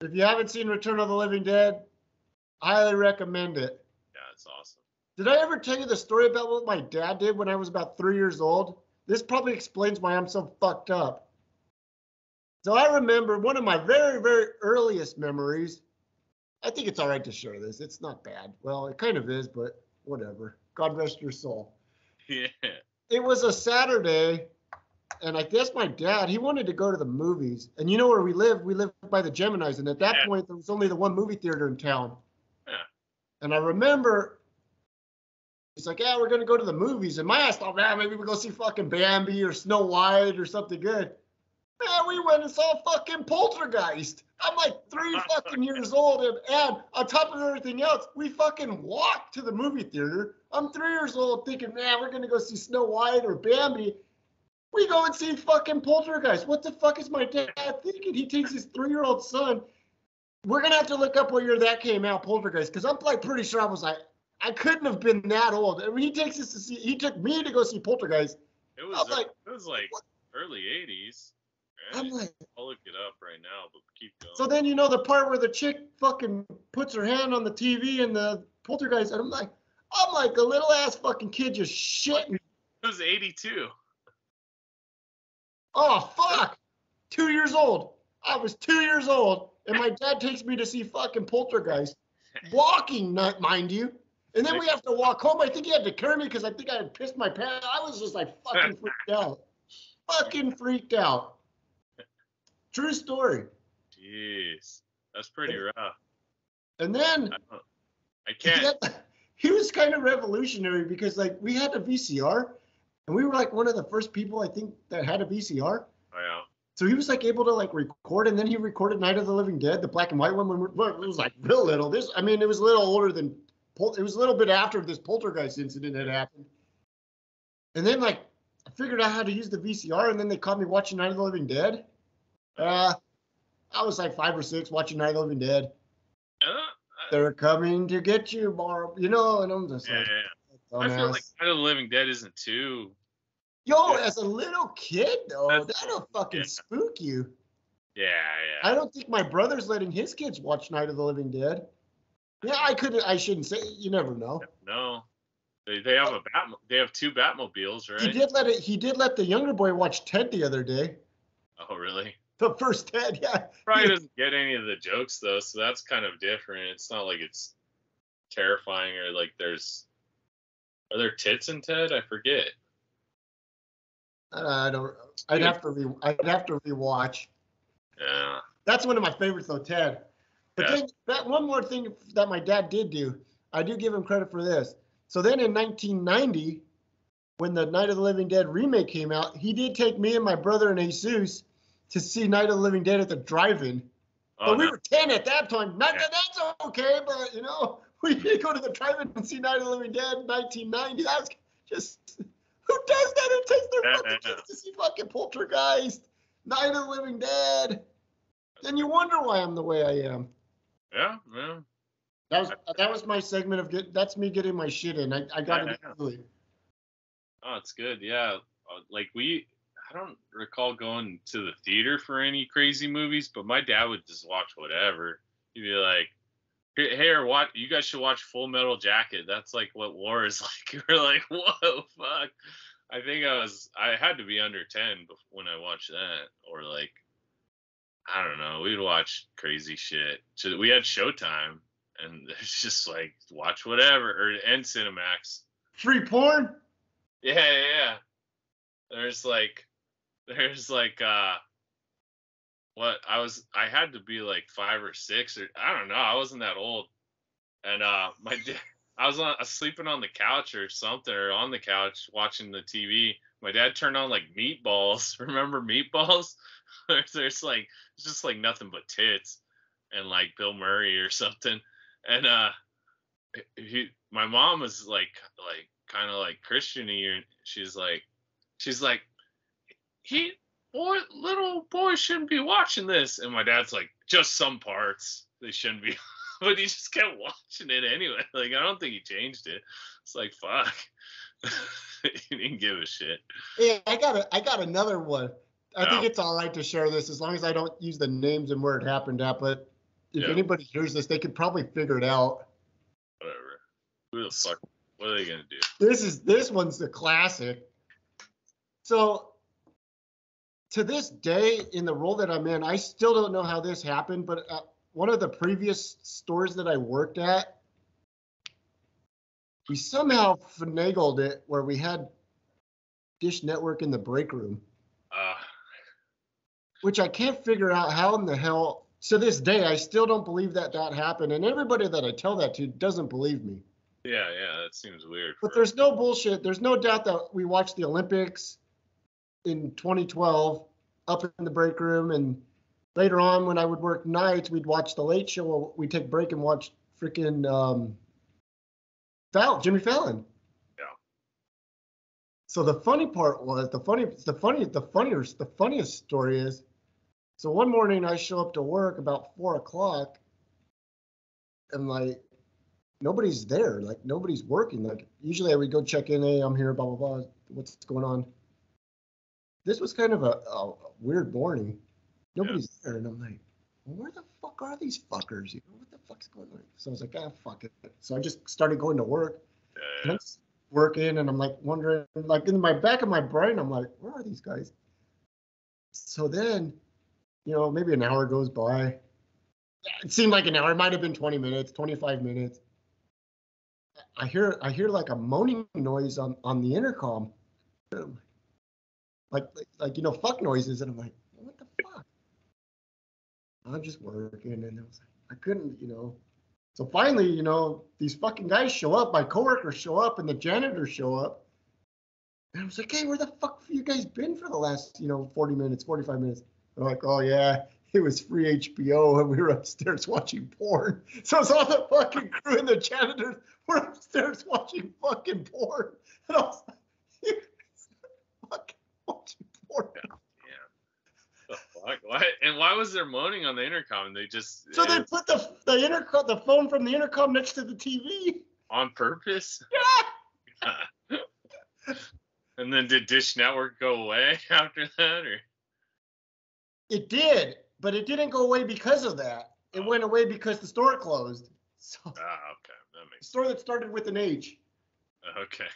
If you haven't seen Return of the Living Dead, highly recommend it. Yeah, it's awesome. Did I ever tell you the story about what my dad did when I was about three years old? This probably explains why I'm so fucked up. So I remember one of my very, very earliest memories. I think it's all right to share this. It's not bad. Well, it kind of is, but whatever. God rest your soul. Yeah. It was a Saturday, and I guess my dad, he wanted to go to the movies. And you know where we live? We live by the Geminis. And at that Yeah. point, there was only the one movie theater in town. Yeah. And I remember he's like, Yeah, we're going to go to the movies. And my ass thought, Man, maybe we go see fucking Bambi or Snow White or something good. Man, we went and saw fucking Poltergeist. I'm like three fucking years old. And, and on top of everything else, we fucking walked to the movie theater. I'm three years old thinking, man, we're going to go see Snow White or Bambi. We go and see fucking Poltergeist. What the fuck is my dad thinking? He takes his three year old son. We're going to have to look up what year that came out, Poltergeist, because I'm like pretty sure I was like, I couldn't have been that old. I mean, he takes us to see, he took me to go see Poltergeist. It was I'm like, it was like what? early '80s. I'm like, I'll look it up right now, but keep going. So then you know the part where the chick fucking puts her hand on the TV and the poltergeist, and I'm like, I'm like a little ass fucking kid just shitting. it was '82. Oh fuck, two years old. I was two years old, and my dad takes me to see fucking poltergeist, walking, mind you. And then we have to walk home. I think he had to carry me because I think I had pissed my pants. I was just like fucking freaked out, fucking freaked out. True story. Jeez, that's pretty rough. And then I, I can't. Yeah, he was kind of revolutionary because like we had a VCR and we were like one of the first people I think that had a VCR. Oh, yeah. So he was like able to like record and then he recorded Night of the Living Dead, the black and white one when it was like real little. This I mean it was a little older than it was a little bit after this poltergeist incident had happened. And then like I figured out how to use the VCR and then they caught me watching Night of the Living Dead. Uh I was like five or six watching Night of the Living Dead. Uh, They're coming to get you, Barb. You know, and I'm just yeah, like, yeah. I feel like. Night of the Living Dead isn't too. Yo, Yeah. as a little kid though, That's- that'll fucking spook you. Yeah, yeah. I don't think my brother's letting his kids watch Night of the Living Dead. Yeah, I couldn't. I shouldn't say. You never know. No. They, they have a bat. They have two Batmobiles, right? He did let it. He did let the younger boy watch Ted the other day. Oh, really? The first Ted, yeah. Probably doesn't get any of the jokes though, so that's kind of different. It's not like it's terrifying or like there's. Are there tits in Ted? I forget. I don't. I'd have to. Re, I'd have to rewatch. Yeah. That's one of my favorites, though, Ted. But Yeah. then that one more thing that my dad did do, I do give him credit for this. So then in 1990, when the Night of the Living Dead remake came out, he did take me and my brother and Jesus to see Night of the Living Dead at the drive-in. Oh, but we no. were 10 at that time. Not Yeah. that that's okay, but you know, we did go to the drive-in and see Night of the Living Dead in 1990. That was just who does that? Who takes their Yeah, fucking yeah, kids to see fucking Poltergeist, Night of the Living Dead? Then you wonder why I'm the way I am. Yeah, yeah. That was that was my segment of get. That's me getting my shit in. I, I got Yeah, it. Oh, it's good. Yeah. Uh, Like we, I don't recall going to the theater for any crazy movies, but my dad would just watch whatever. He'd be like, "Hey, here, watch. You guys should watch Full Metal Jacket. That's like what war is like." We're like, "Whoa, fuck." I think I was, I had to be under ten when I watched that, or like, I don't know. We'd watch crazy shit. So we had Showtime, and it's just like watch whatever, or and Cinemax. Free porn? Yeah, yeah, yeah. There's like, there's like, uh, what I was, I had to be like five or six or I don't know. I wasn't that old, and uh, my dad, I was on, I was sleeping on the couch or something, or on the couch watching the TV. My dad turned on like meatballs. Remember meatballs? there's, there's like, it's just like nothing but tits, and like Bill Murray or something, and uh, he, my mom was like, like kind of like Christian-y, and she's like, she's like, he boy, little boy shouldn't be watching this, and my dad's like, just some parts they shouldn't be, but he just kept watching it anyway. Like I don't think he changed it. It's like fuck, he didn't give a shit. Yeah, I got a, I got another one. I think it's all right to share this as long as I don't use the names and where it happened at. But if Yeah. anybody hears this, they could probably figure it out. Whatever. Who the fuck? What are they gonna do? This is this one's the classic. So to this day, in the role that I'm in, I still don't know how this happened. But uh, one of the previous stores that I worked at, we somehow finagled it where we had Dish Network in the break room. Which I can't figure out how in the hell. To this day, I still don't believe that that happened, and everybody that I tell that to doesn't believe me. yeah, yeah, that seems weird. But there's no bullshit. There's no doubt that we watched the Olympics in 2012 up in the break room, and later on when I would work nights, we'd watch the Late Show. We'd take break and watch freaking um, Fallon, Jimmy Fallon. Yeah. So the funny part was the funny, the funny, the funnier, the funniest story is. So one morning I show up to work about four o'clock, and like nobody's there. Like nobody's working. Like usually I would go check in. Hey, I'm here. Blah blah blah. What's going on? This was kind of a, a weird morning. Nobody's there, and I'm like, where the fuck are these fuckers? You know what the fuck's going on? So I was like, ah, fuck it. So I just started going to work. yeah, yeah. Working, and I'm like wondering, like in my back of my brain, I'm like, where are these guys? So then, you know, maybe an hour goes by. It seemed like an hour. It might have been 20 minutes, 25 minutes. I hear, I hear like a moaning noise on on the intercom, like like, like you know, fuck noises, and I'm like, what the fuck? I'm just working, and I was like, I couldn't, you know. So finally, you know, these fucking guys show up, my coworkers show up, and the janitors show up. And I was like, hey, where the fuck have you guys been for the last, you know, 40 minutes, 45 minutes? They're like, oh, yeah, it was free HBO, and we were upstairs watching porn. So it's all the fucking crew and the janitors were upstairs watching fucking porn. And I was like, you guys fucking watching porn. The fuck? What? And why was there moaning on the intercom? They just So they eh, put the the intercom, the phone from the intercom next to the TV. on purpose. Yeah. And then did Dish Network go away after that, or It did, but it didn't go away because of that. It went away because the store closed. So ah, okay, that makes store that started with an H. okay.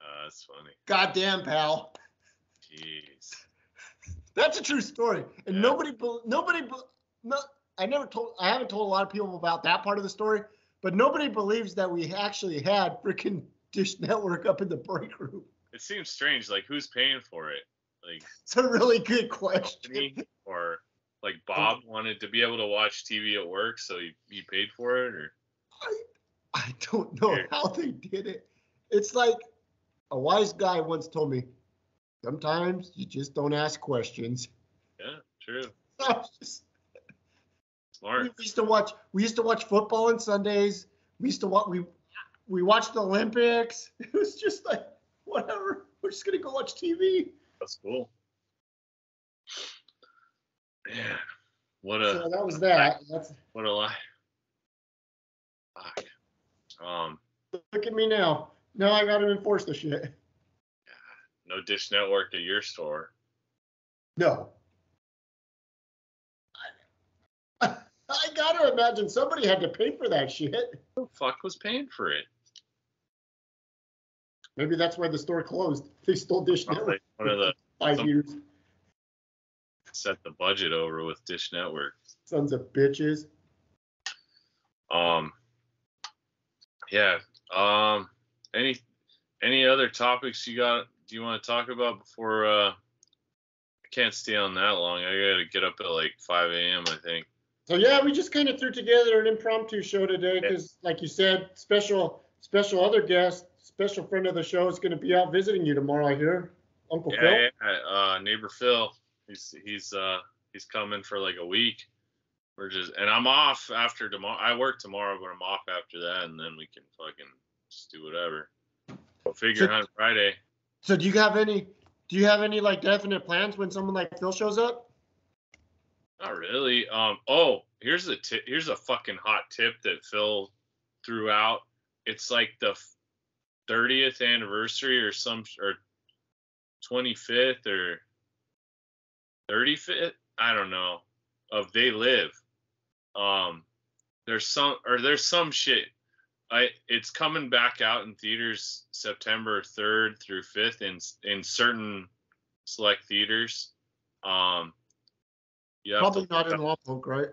Uh, that's funny. Goddamn, pal. Jeez. That's a true story, and Yeah. nobody, nobody, no, I never told, I haven't told a lot of people about that part of the story, but nobody believes that we actually had freaking Dish Network up in the break room. It seems strange. Like, who's paying for it? Like, It's a really good question. or like Bob wanted to be able to watch TV at work, so he, he paid for it, or I, I don't know how they did it. It's like a wise guy once told me, sometimes you just don't ask questions. yeah, true, just- smart. we used to watch we used to watch football on Sundays. We used to watch we we watched the Olympics. It was just like whatever. We're just gonna go watch TV. That's cool. Man, what a So that was that. That's what a lie. Fuck. Um, look at me now. Now I gotta enforce the shit. No Dish Network at your store. No. I, I gotta imagine somebody had to pay for that shit. Who the fuck was paying for it? Maybe that's why the store closed. They stole Dish Network one of the five some- years. set the budget over with Dish Network. Sons of bitches. Um, yeah. Um, any any other topics you got? Do you want to talk about before? Uh, I can't stay on that long. I gotta get up at like 5 a.m. I think. So yeah, we just kind of threw together an impromptu show today because, like you said, special special other guest, special friend of the show is going to be out visiting you tomorrow. I hear, Uncle Phil. Yeah, yeah. Uh, neighbor Phil. He's he's uh he's coming for like a week. We're just and I'm off after tomorrow. I work tomorrow, but I'm off after that, and then we can fucking just do whatever. We'll figure So- on Friday. So do you have any? Do you have any like definite plans when someone like Phil shows up? Not really. Um. Oh, here's a tip. Here's a fucking hot tip that Phil threw out. It's like the 30th anniversary or some or 25th or 35th. I don't know. Of They Live. Um. There's some or there's some shit. I it's coming back out in theaters September 3rd through 5th in in certain select theaters. Um. Probably not in Lompoc, right?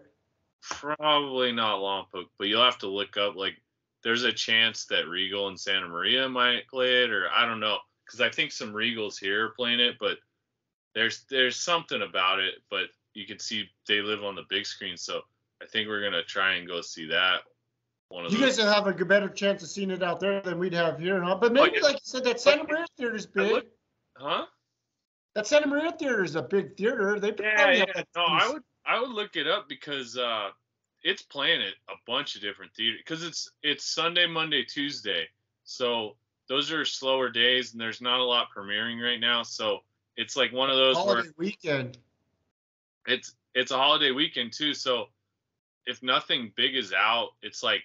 Probably not Lompoc, but you'll have to look up. Like, there's a chance that Regal and Santa Maria might play it, or I don't know, because I think some Regals here are playing it, but there's there's something about it. But you can see they live on the big screen, so I think we're gonna try and go see that. You guys will have a better chance of seeing it out there than we'd have here, huh? But maybe, yeah. like you said, that Santa Maria theater is big. look- huh? That Santa Maria theater is a big theater. They Yeah, probably yeah. No, I would I would look it up because uh it's playing at a bunch of different theaters because it's it's Sunday, Monday, Tuesday. So those are slower days and there's not a lot premiering right now. So it's like one of those holiday weekend. it's it's a holiday weekend too. So if nothing big is out, it's like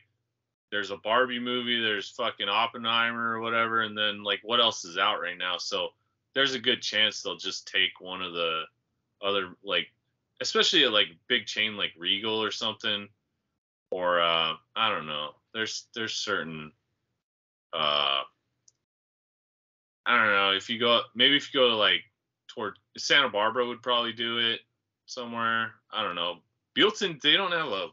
there's a Barbie movie, there's fucking Oppenheimer or whatever, and then like what else is out right now? So there's a good chance they'll just take one of the other like especially a like big chain like Regal or something or uh I don't know. There's there's certain uh I don't know if you go maybe if you go to like toward Santa Barbara would probably do it somewhere. I don't know. Buellton they don't have a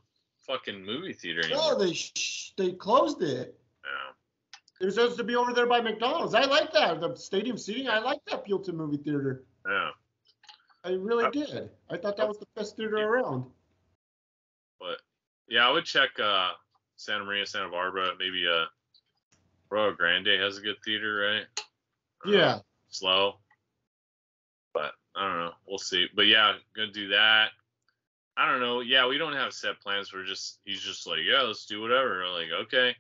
fucking movie theater anymore. No, they sh- they closed it. Yeah. It was supposed to be over there by McDonald's. I like that. The stadium seating. I like that Buellton movie theater. Yeah. I really Uh, did. I thought that was the best theater around. But yeah, I would check uh Santa Maria, Santa Barbara, maybe uh Rio Grande has a good theater, right? Uh, Yeah. slow. But I don't know. We'll see. But yeah, gonna do that. I don't know. Yeah, we don't have set plans. We're just he's just like, yeah, let's do whatever. Like, okay.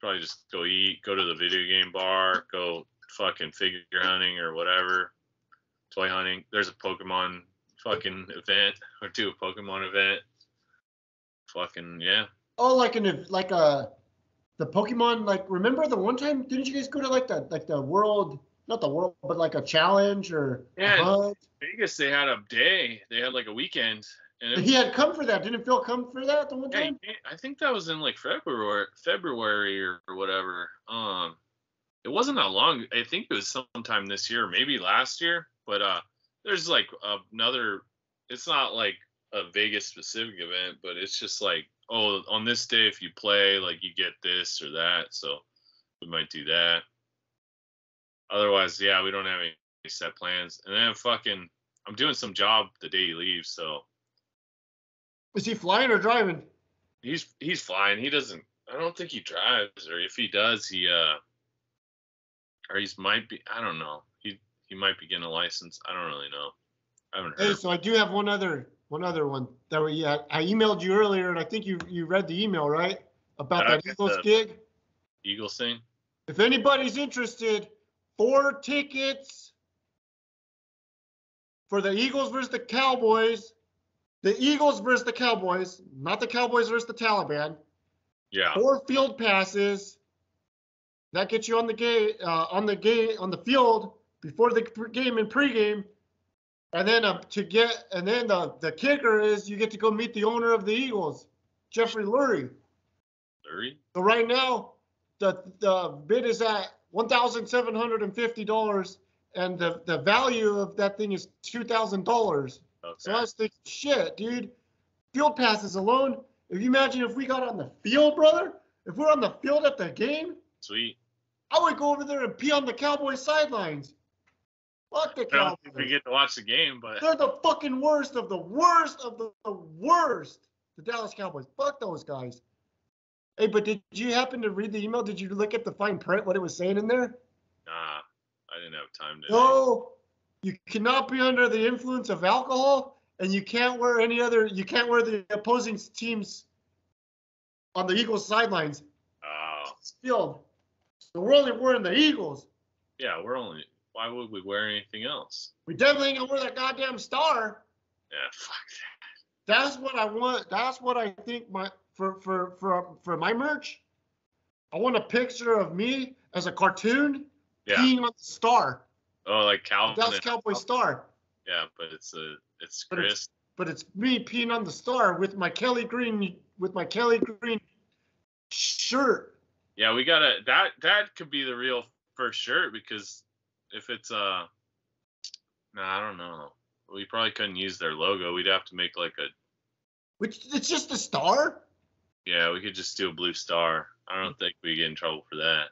Probably just go eat, go to the video game bar, go fucking figure hunting or whatever. toy hunting. There's a Pokemon fucking event or two a Pokemon event. Fucking yeah. Oh, like an like a the Pokemon like remember the one time didn't you guys go to like the like the world not the world but like a challenge or Yeah. Vegas they had a day. They had like a weekend. He had come for that. Didn't Phil come for that the one Yeah, time? I think that was in like February, February or, or whatever. Um, it wasn't that long. I think it was sometime this year, maybe last year. But uh, there's like another. It's not like a Vegas specific event, but it's just like, oh, on this day if you play, like you get this or that. So we might do that. Otherwise, yeah, we don't have any set plans. And then fucking, I'm doing some job the day he leaves, so Is he flying or driving? He's he's flying. He doesn't. I don't think he drives, or if he does, he uh, or he's might be. I don't know. He he might be getting a license. I don't really know. I haven't Hey, so I do have one other one other one that we yeah I emailed you earlier and I think you you read the email right about I that Eagles gig. Eagles thing. If anybody's interested, four tickets for the Eagles versus the Cowboys. The Eagles versus the Cowboys, not the Cowboys versus the Taliban. Yeah. Four field passes. That gets you on the game uh, on the game on the field before the game and pregame. And then uh, to get and then the the kicker is you get to go meet the owner of the Eagles, Jeffrey Lurie. Thirty. So right now, the the bid is at one thousand seven hundred and fifty dollars, and the the value of that thing is two thousand dollars. Okay. So I was thinking, shit, dude, field passes alone. If you imagine if we got on the field, brother, if we're on the field at the game, Sweet. I would go over there and pee on the Cowboys sidelines. Fuck the Cowboys. we get to watch the game, but They're the fucking worst of the worst of the, the worst. The Dallas Cowboys. Fuck those guys. Hey, but did you happen to read the email? Did you look at the fine print, what it was saying in there? nah, I didn't have time to. No, you cannot be under the influence of alcohol, and you can't wear any other. You can't wear the opposing teams on the Eagles sidelines Oh, field. So we're only wearing the Eagles. yeah. We're only. Why would we wear anything else? We definitely ain't gonna wear that goddamn star. Yeah. Fuck that. That's what I want. That's what I think my for for for for my merch. I want a picture of me as a cartoon. Yeah. peeing on the star, Oh, like Calvin. Dallas Cowboy star. Yeah, but it's a it's But it's- Chris. But it's me peeing on the star with my Kelly Green with my Kelly Green shirt. Yeah, we gotta that that could be the real first shirt because if it's uh no, I don't know. We probably couldn't use their logo. We'd have to make like a Which it's just a star. yeah, we could just do a blue star. I don't think we get in trouble for that.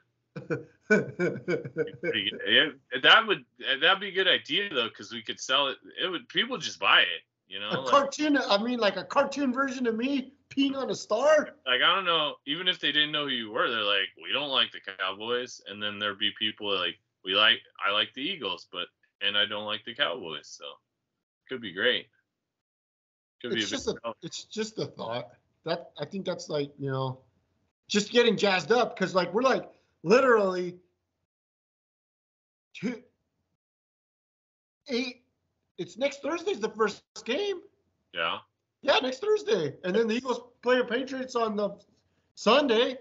Yeah, that would that'd be a good idea though, because we could sell it. It would people just buy it, you know? a Like, cartoon. I mean, like a cartoon version of me peeing on a star. like I don't know, even if they didn't know who you were, they're like, we don't like the Cowboys, and then there'd be people like, we like, I like the Eagles, but and I don't like the Cowboys, so could be great. Could It's be just a, it's just a thought. That I think that's like you know, just getting jazzed up because like we're like literally two, eight. It's next Thursday's the first game. yeah. Yeah, next Thursday, and then the Eagles play the Patriots on the Sunday.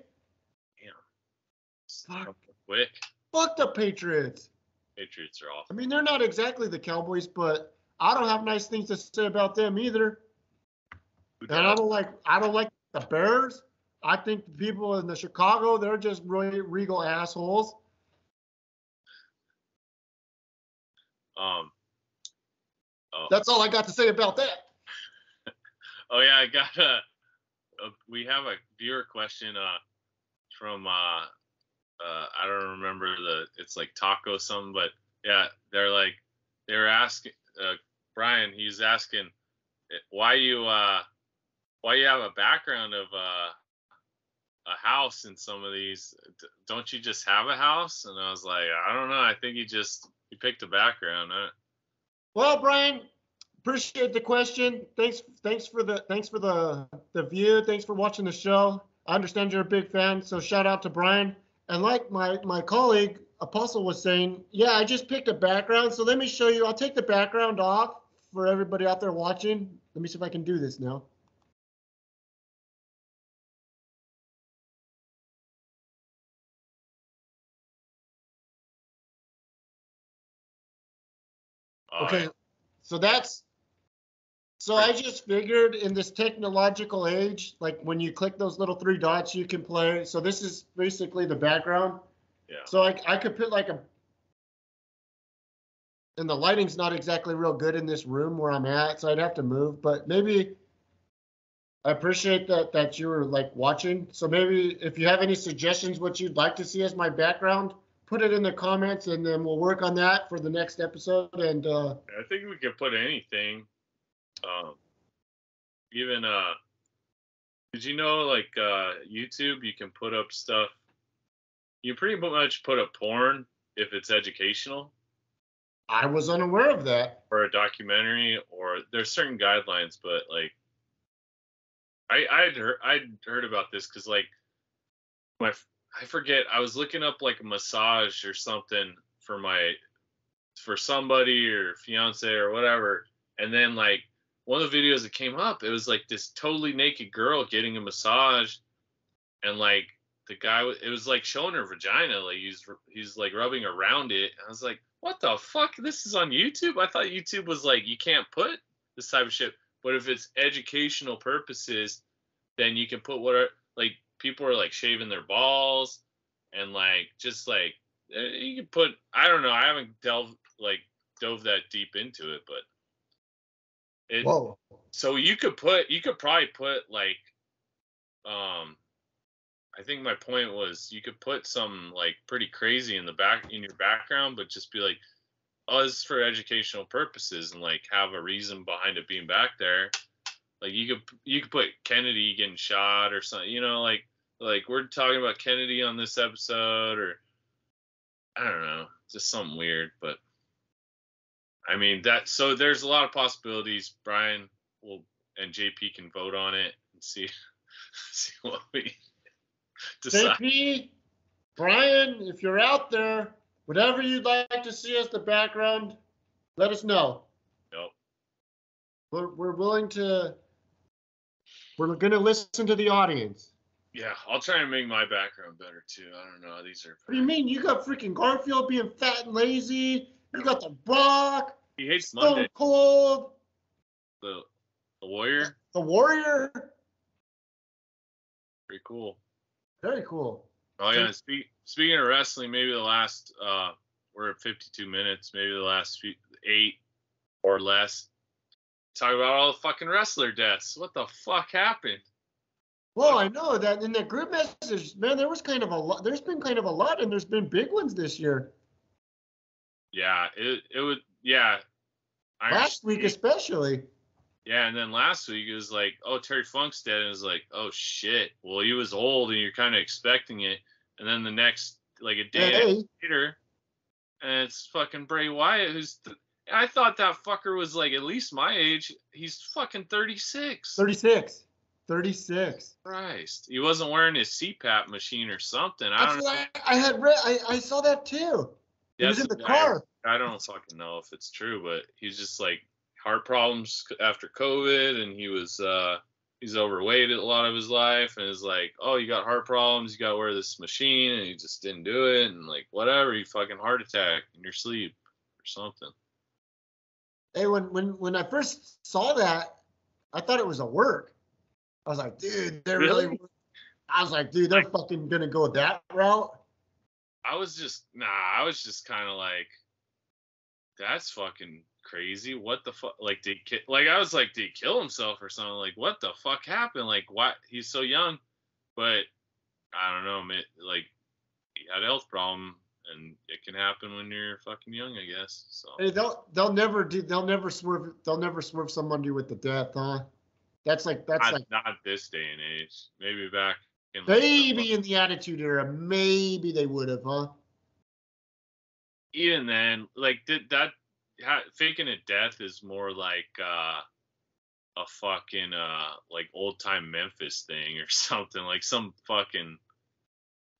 Fuck. Quick, Fuck the Patriots. Patriots are awful. I mean, they're not exactly the Cowboys, but I don't have nice things to say about them either. And I don't like I don't like the Bears. I think the people in the Chicago, they're just really regal assholes. Um. Oh, That's all I got to say about that. oh yeah, I got a, a. We have a viewer question. Uh, from uh, uh, I don't remember the. It's like taco something, but yeah, they're like they were asking uh, Brian. He's asking why you uh, why you have a background of uh, a house in some of these. Don't you just have a house? And I was like, I don't know. I think you just you picked a background. Uh, Well, Brian, appreciate the question. Thanks, thanks for the thanks for the the view. Thanks for watching the show. I understand you're a big fan, so shout out to Brian. And like my my colleague Apostle was saying, yeah, I just picked a background. So let me show you. I'll take the background off for everybody out there watching. Let me see if I can do this now. Okay, right. so that's so I just figured in this technological age, like when you click those little three dots, you can play. So this is basically the background. Yeah. So I I could put like a and the lighting's not exactly real good in this room where I'm at, so I'd have to move. But maybe I appreciate that that you were like watching. So maybe if you have any suggestions what you'd like to see as my background, put it in the comments and then we'll work on that for the next episode. And uh I think we can put anything. Um, even uh, did you know like uh YouTube you can put up stuff. You pretty much put up porn if it's educational I was unaware of that. or a documentary or there's certain guidelines, but like I I'd heard I'd heard about this because like my I forget I was looking up like a massage or something for my for somebody or fiance or whatever, and then like one of the videos that came up, it was like this totally naked girl getting a massage, and like the guy it was like showing her vagina, like he's he's like rubbing around it. And I was like, what the fuck? This is on YouTube. I thought YouTube was like you can't put this type of shit, but if it's educational purposes, then you can put what are like people are like shaving their balls and like just like eh, you can put I don't know I haven't delved like dove that deep into it but it Whoa. so you could put you could probably put like um I think my point was you could put some like pretty crazy in the back in your background but just be like us for educational purposes and like have a reason behind it being back there like you could you could put Kennedy getting shot or something you know like like we're talking about Kennedy on this episode or I don't know just something weird but I mean that so there's a lot of possibilities Brian will and JP can vote on it and see see what we decide JP, Brian, if you're out there, whatever you'd like to see as the background, let us know. Yep. We're, we're willing to, we're going to listen to the audience. yeah I'll try and make my background better too I don't know these are What do you mean? You got freaking Garfield being fat and lazy. You got the Brock, he hates Stone Monday Cold, the the warrior the Warrior. pretty cool Very cool. Oh yeah. Speak, speaking of wrestling, maybe the last uh, we're at 52 minutes. Maybe the last few, eight or less. Talk about all the fucking wrestler deaths. What the fuck happened? Well, I know that in the group message, man, there was kind of a lot. There's been kind of a lot, and there's been big ones this year. Yeah, it it would yeah. Iron Last week, especially. Yeah, and then last week it was like, oh, Terry Funk's dead, and it was like, oh shit. Well, he was old, and you're kind of expecting it, and then the next like a day Hey, later, and it's fucking Bray Wyatt, who's. Th- I thought that fucker was like at least my age. He's fucking 36. 36. 36. Christ, he wasn't wearing his CPAP machine or something. I That's don't. what I, I had read. I, I saw that too. He was in That's the I- car. I don't fucking know if it's true, but he's just like heart problems after COVID, and he was uh he's overweight a lot of his life, and is like, oh, you got heart problems, you got to wear this machine, and he just didn't do it, and like whatever, you fucking heart attack in your sleep or something. Hey, when when when I first saw that, I thought it was a work. I was like, dude, they're really. Really? I was like, dude, they're fucking gonna go that route. I was just nah, I was just kind of like, that's fucking crazy. What the fuck? Like, did ki- like I was like, did he kill himself or something? Like, what the fuck happened? Like, why He's so young, but I don't know, man. Like, he had a health problem, and it can happen when you're fucking young, I guess. So Hey, they'll they'll never do. They'll never swerve. They'll never swerve somebody with the death, huh? That's like that's not, like not this day and age. Maybe back in like, maybe in the Attitude Era, maybe they would have, huh? even then, like did that ha, faking a death is more like uh a fucking uh like old time Memphis thing or something, like some fucking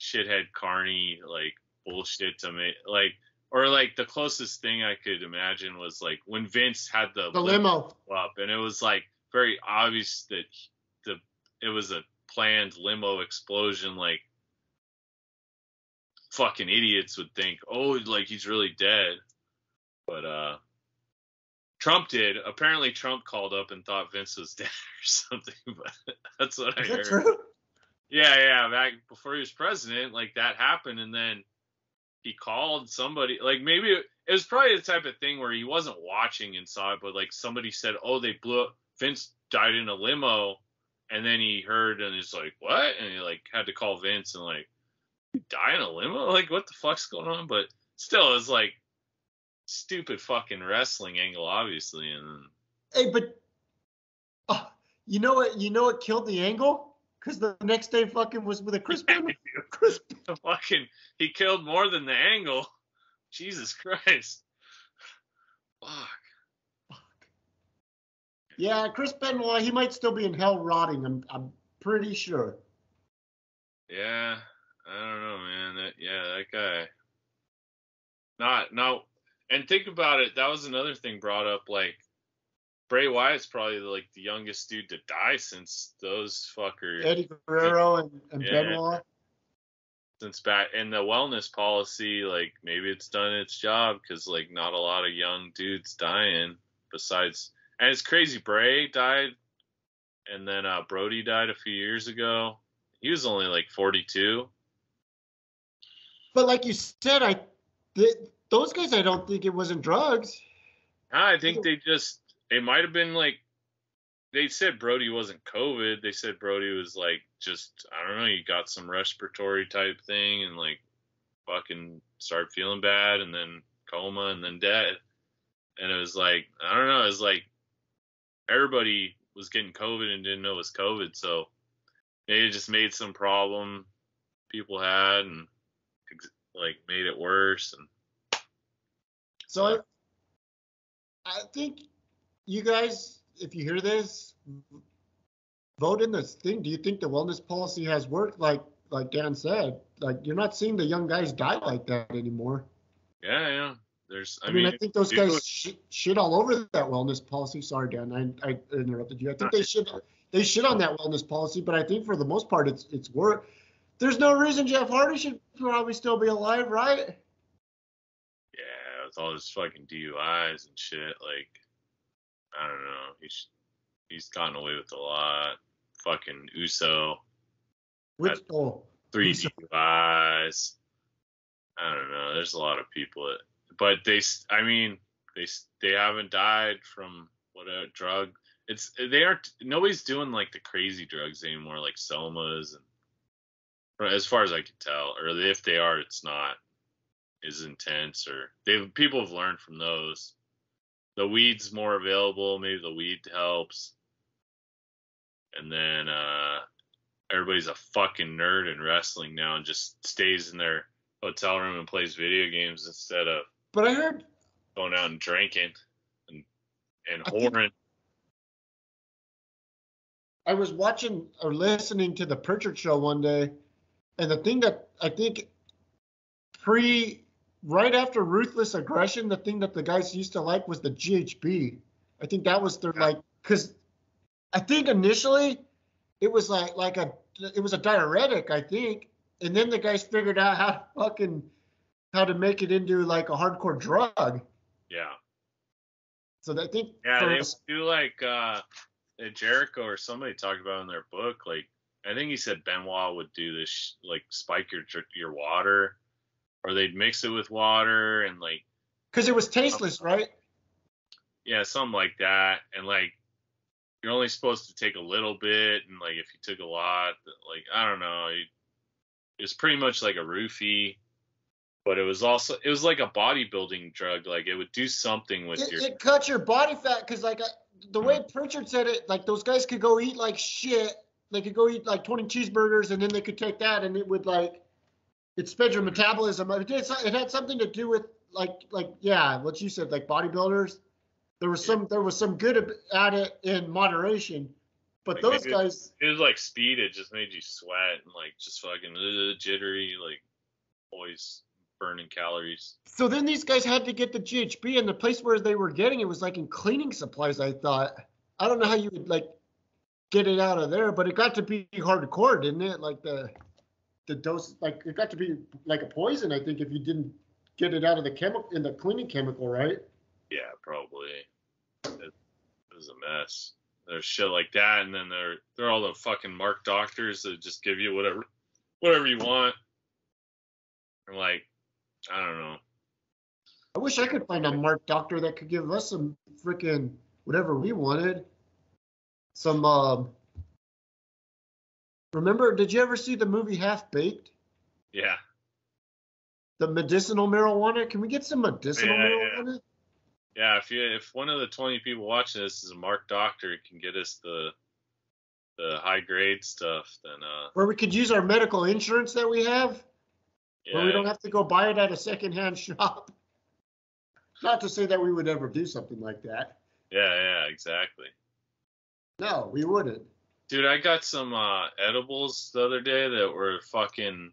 shithead carny like bullshit to me. Like, or like the closest thing I could imagine was like when Vince had the, The limo. up, and it was like very obvious that the it was a planned limo explosion. Like, fucking idiots would think, oh, like he's really dead. But uh, Trump did. Apparently, Trump called up and thought Vince was dead or something. But that's what I Is heard. true? Yeah, yeah, back before he was president, like that happened, and then he called somebody. Like maybe it, was probably the type of thing where he wasn't watching and saw it, but like somebody said, "Oh, they blew up. Vince died in a limo," and then he heard and he's like, "What?" And he like had to call Vince and like, "You die in a limo? Like what the fuck's going on?" But still, it's like stupid fucking wrestling angle, obviously, and Hey, but uh, you know what? You know what killed the angle? Because the next day fucking was with a Chris Benoit. Chris, fucking he killed more than the angle. Jesus Christ. Fuck. Fuck. Yeah, Chris Benoit. He might still be in hell rotting. I'm, I'm pretty sure. Yeah, I don't know, man. That yeah, that guy. Not no, and think about it. That was another thing brought up. Like Bray Wyatt's probably like the youngest dude to die since those fuckers Eddie Guerrero and, and Yeah. Benoit. since back in the wellness policy. Like maybe it's done its job because like not a lot of young dudes dying. Besides, and it's crazy. Bray died, and then uh, Brodie died a few years ago. He was only like 42. But like you said, I th- those guys. I don't think it wasn't drugs. I think they just it might have been like they said Brodie wasn't COVID. They said Brodie was like just I don't know, he got some respiratory type thing and like fucking started feeling bad and then coma and then dead. And it was like I don't know, it was like everybody was getting COVID and didn't know it was COVID, so maybe it just made some problem people had and ex- like made it worse and So I, I think you guys, if you hear this, vote in this thing. Do you think the wellness policy has worked? Like like Dan said, like you're not seeing the young guys die like that anymore. yeah, yeah. There's I, mean, I think those guys shit, shit all over that wellness policy. Sorry, Dan, I, I interrupted you. I think they should they shit on that wellness policy, but I think for the most part, it's it's work. There's no reason Jeff Hardy should probably still be alive, right? Yeah, with all his fucking DUIs and shit, like I don't know. He's he's gotten away with a lot. Fucking Uso, Which oh, three Uso. DUIs. I don't know. There's a lot of people that, but they, I mean, they they haven't died from what a drug. It's they aren't. Nobody's doing like the crazy drugs anymore, like somas and. As far as I can tell, or if they are, it's not as intense, or they people have learned from those. The weed's more available. Maybe the weed helps. And then uh, everybody's a fucking nerd in wrestling now and just stays in their hotel room and plays video games instead of but I heard going out and drinking and and I think- whoring. I was watching or listening to the Prichard show one day, and the thing that I think pre right after ruthless aggression, the thing that the guys used to like was the GHB. I think that was their like because I think initially it was like like a it was a diuretic, I think, and then the guys figured out how to fucking how to make it into like a hardcore drug. Yeah, So I think yeah. They us- do like uh, Jericho or somebody talked about in their book. Like I think he said Benoit would do this, like spike your your water, or they'd mix it with water and like because it was tasteless, right? yeah, something like that. And like you're only supposed to take a little bit, and like if you took a lot, like I don't know, you- it was pretty much like a roofie, but it was also it was like a bodybuilding drug. Like it would do something with it, your it cuts your body fat because like the way mm-hmm. Prichard said it, like those guys could go eat like shit. They could go eat like 20 cheeseburgers and then they could take that and it would like it sped your metabolism. It, did, it had something to do with like like yeah, what you said like bodybuilders. There was some there was some good at it in moderation, but Like, those it- guys it was like speed. It just made you sweat and like just fucking uh, jittery, like always burning calories. So then these guys had to get the GHB, and the place where they were getting it was like in cleaning supplies. I thought. I don't know how you would like get it out of there, but it got to be hardcore, didn't it? Like the the dose, like it got to be like a poison. I think if you didn't get it out of the chemical in the cleaning chemical, right? Yeah, probably. It, it was a mess. There's shit like that, and then there there are all the fucking mark doctors that just give you whatever whatever you want. And like, I don't know. I wish I could find a mark doctor that could give us some freaking whatever we wanted. Some um Remember, did you ever see the movie Half Baked? Yeah. The medicinal marijuana? Can we get some medicinal Yeah, yeah. marijuana? Yeah, if you if one of the twenty people watching this is a Mark Doctor, it can get us the the high grade stuff, then uh Where we could use our medical insurance that we have, yeah, where we don't have to go buy it at a secondhand shop. Not to say that we would ever do something like that. yeah, yeah, exactly. No, we wouldn't. Dude, I got some uh edibles the other day that were fucking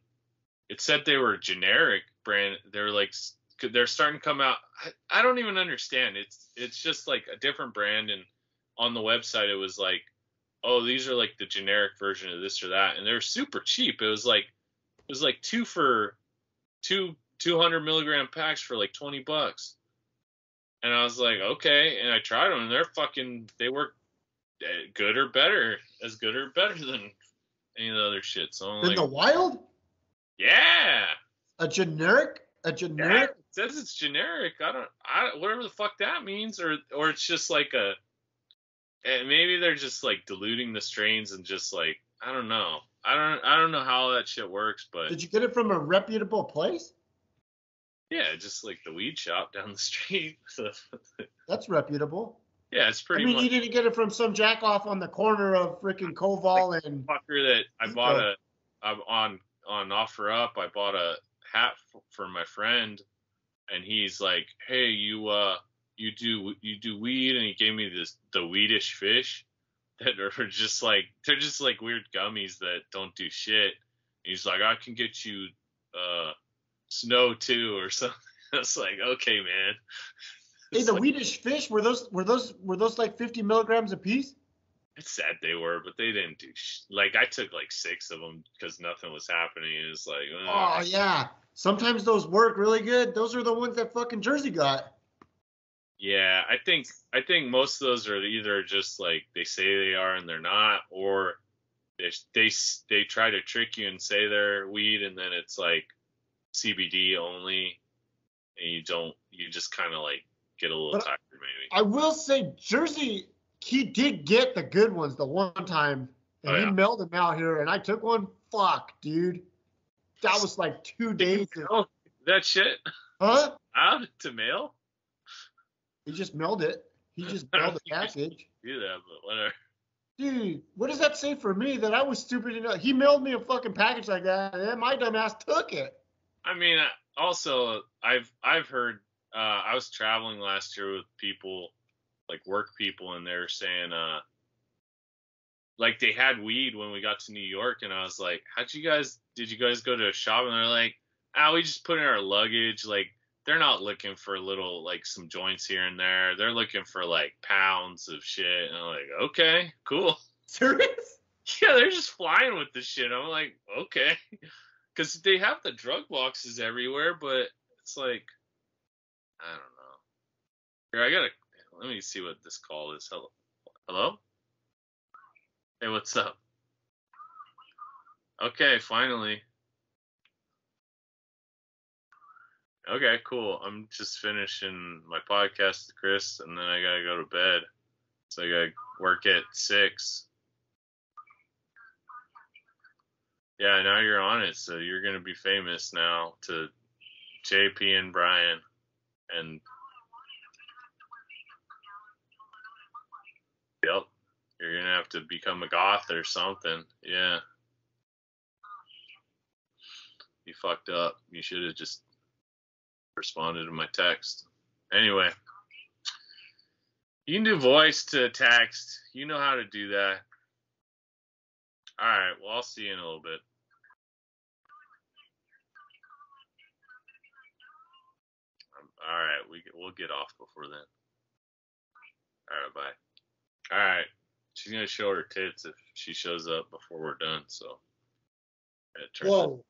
it said they were generic brand. They're like they're starting to come out. I, I don't even understand. It's it's just like a different brand and on the website it was like, "Oh, these are like the generic version of this or that." And they're super cheap. It was like it was like two for two 200 milligram packs for like 20 bucks. And I was like, "Okay." And I tried them and they're fucking they work Eh, good or better, as good or better than any of the other shit. So I'm In like, the wild, yeah, a generic, a yeah, generic. it says it's generic. I don't, I whatever the fuck that means, or or it's just like a, and maybe they're just like diluting the strains and just like I don't know. I don't, I don't know how that shit works, but Did you get it from a reputable place? yeah, just like the weed shop down the street. That's reputable. Yeah, it's pretty. I mean, much you didn't get it from some jack off on the corner of freaking Koval and fucker that I bought a I'm on on offer up. I bought a hat f- for my friend, and he's like, "Hey, you uh, you do you do weed?" And he gave me this the weedish fish that are just like they're just like weird gummies that don't do shit. And he's like, "I can get you uh, snow too or something." I was like, "Okay, man." Hey, the like- Swedish fish were those were those were those like 50 milligrams a piece? It's sad they were, but they didn't do sh- like I took like six of them because nothing was happening. It was like, uh, Oh yeah. Sometimes those work really good. Those are the ones that fucking Jersey got. Yeah, I think I think most of those are either just like they say they are and they're not, or they they they try to trick you and say they're weed and then it's like CBD only, and you don't you just kind of like get a little But tired maybe. I will say Jersey, he did get the good ones the one time, and Oh, he yeah. mailed them out here, and I took one. Fuck, dude, that was like two days. Oh, that shit Huh? out to mail? He just mailed it. He just mailed the package. Do that, but whatever. Dude, what does that say for me that I was stupid enough? He mailed me a fucking package like that, and my dumb ass took it. I mean, also I've I've heard uh, I was traveling last year with people like work people, and they were saying uh like they had weed when we got to New York, and I was like, how'd you guys did you guys go to a shop? And they're like, ah, we just put in our luggage. Like they're not looking for little like some joints here and there. They're looking for like pounds of shit. And I'm like, okay, cool. Serious? Yeah, they're just flying with this shit. I'm like, okay, because they have the drug boxes everywhere, but it's like, I don't know. Here, I gotta let me see what this call is. Hello, hello. Hey, what's up? Okay, finally. Okay, cool. I'm just finishing my podcast with Chris, and then I gotta go to bed. So I gotta work at six. Yeah, now you're on it, so you're gonna be famous now to JP and Brian, and yep, you're gonna have to become a goth or something. Yeah, you fucked up. You should have just responded to my text. Anyway, you can do voice to text. You know how to do that. All right. Well, I'll see you in a little bit. All right, we we'll get off before then. All right, bye. All right, she's gonna show her tits if she shows up before we're done. So it turns Whoa.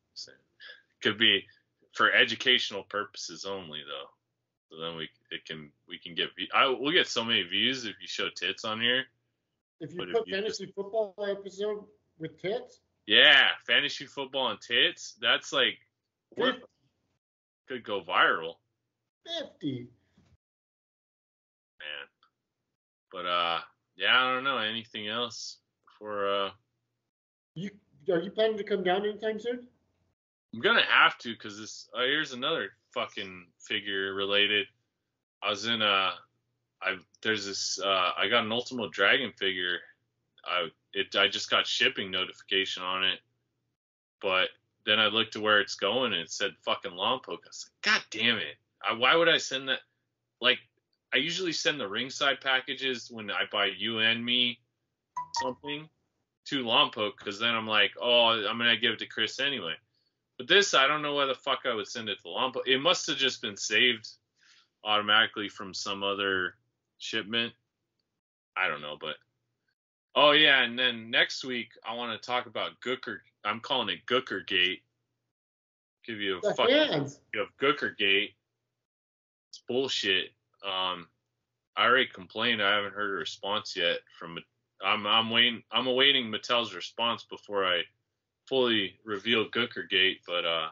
could be for educational purposes only though. So then we it can we can get I we'll get so many views if you show tits on here. If you But if put you fantasy football episode with tits, Yeah, fantasy football and tits. That's like could go viral, 50. man. But uh, yeah, I don't know anything else before uh. You are you planning to come down anytime soon? I'm gonna have to because this. Uh, here's another fucking figure related. I was in a. I there's this. Uh, I got an Ultimo Dragon figure. I it. I just got shipping notification on it, but then I looked to where it's going and it said fucking Lompoc. I was like, God damn it! I, why would I send that? Like, I usually send the ringside packages when I buy you and me something to Lompoc because then I'm like, oh, I'm gonna give it to Chris anyway. But this, I don't know why the fuck I would send it to Lompoc. It must have just been saved automatically from some other shipment. I don't know, but oh yeah, and then next week I want to talk about Gooker. I'm calling it Gooker Gate. Give you a The fucking hands. of Gooker Gate. Bullshit. Um, I already complained. I haven't heard a response yet from. I'm I'm waiting. I'm awaiting Mattel's response before I fully reveal Gooker Gate. But uh,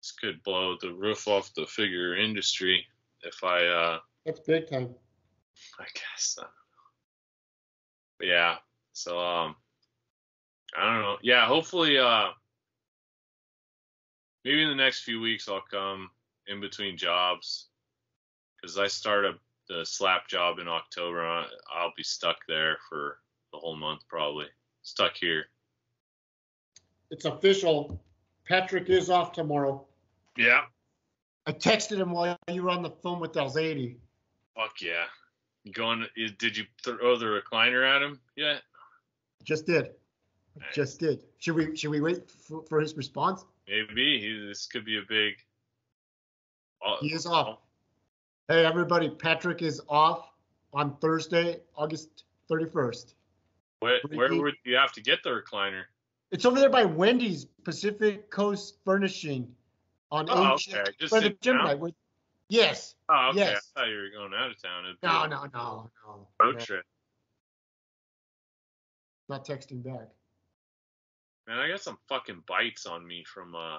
this could blow the roof off the figure industry if I uh, That's big time. I guess. I don't know. But yeah. So um, I don't know. Yeah. Hopefully uh, maybe in the next few weeks I'll come in between jobs because I start a the slap job in October. I- I'll be stuck there for the whole month probably. Stuck here. It's official. Patrick is off tomorrow. Yeah. I texted him while you were on the phone with Alzadi. Fuck yeah. You Going? Did you throw the recliner at him yet? Just did. Nice. Just did. Should we should we wait for, for his response? Maybe he, this could be a big. Oh, He is off. Uh, Hey everybody, Patrick is off on Thursday, August 31st. Where, where would you have to get the recliner? It's over there by Wendy's Pacific Coast Furnishing on Oh, H- okay. Just by the gym right Yes. Oh, okay. Yes. I thought you were going out of town. No, no, no, no. Road No, trip. Not texting back. Man, I got some fucking bites on me from uh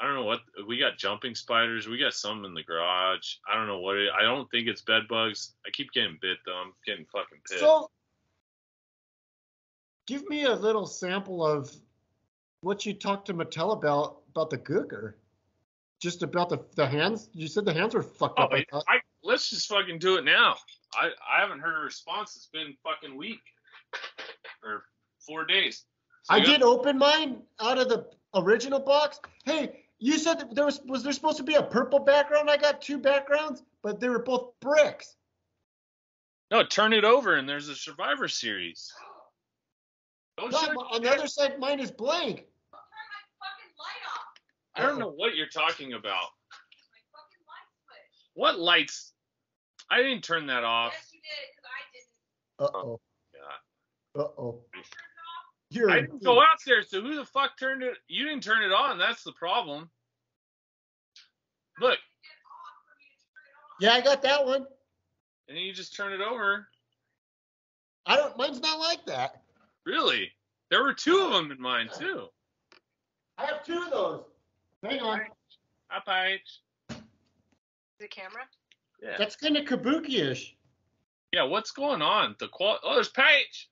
I don't know what we got jumping spiders, we got some in the garage. I don't know what it I don't think it's bed bugs. I keep getting bit though. I'm getting fucking pissed. So, give me a little sample of what you talked to Mattel about about the Gooker. Just about the the hands. You said the hands were fucked oh, up. I I, let's just fucking do it now. I I haven't heard a response. It's been fucking week or 4 days. So I did open mine out of the original box. Hey, you said that there was was there supposed to be a purple background? I got two backgrounds, but they were both bricks. No, turn it over and there's a Survivor Series. Don't No, show on the other side, mine is blank. Turn my fucking light off. I don't know what you're talking about. My light. What lights? I didn't turn that off. Yes, you did, because I didn't. Uh oh. God. Uh oh. Turn it off. You're I a didn't go out there, so who the fuck turned it? You didn't turn it on. That's the problem. Look, Get off for me to turn it off. Yeah, I got that one. and then you just turn it over. I don't. Mine's not like that. Really? There were two of them in mine too. I have two of those. Hang on. Hi, Paige. The camera? Yeah. That's kind of kabuki-ish. Yeah. What's going on? The qual. Oh, there's Paige.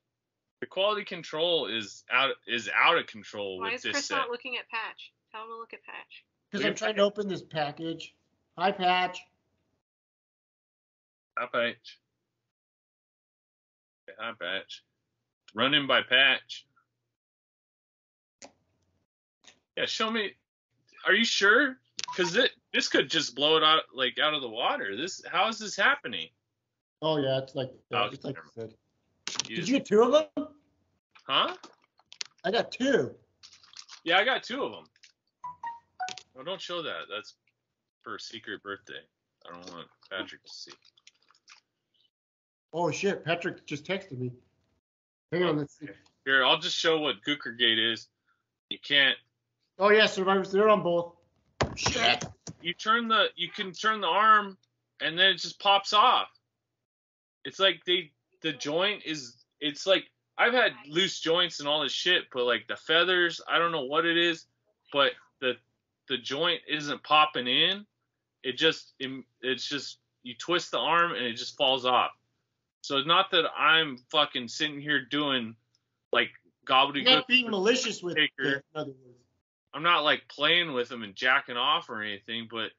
The quality control is out is out of control Why with is this Chris set. not looking at Patch? Tell him to look at Patch. Because I'm trying to open this package. Hi, Patch. Hi, Patch. Hi, Patch. Running by Patch. Yeah, show me. Are you sure? Because it this could just blow it out like out of the water. This how is this happening? Oh yeah, it's like Oh, it's like never you said. You- Did you get two of them? Huh? I got two. Yeah, I got two of them. Oh, don't show that. That's for a secret birthday. I don't want Patrick to see. Oh shit, Patrick just texted me. Hang on, let's see. Here, I'll just show what Gooker Gate is. You can't. Oh yeah, survivors, they're on both. Shit. You turn the. You can turn the arm, and then it just pops off. It's like they. The joint is. It's like I've had loose joints and all this shit, but like the feathers, I don't know what it is, but the the joint isn't popping in. It just it, it's just you twist the arm and it just falls off. So it's not that I'm fucking sitting here doing like gobbledygook. not being malicious with it, in other words. I'm not like playing with them and jacking off or anything, but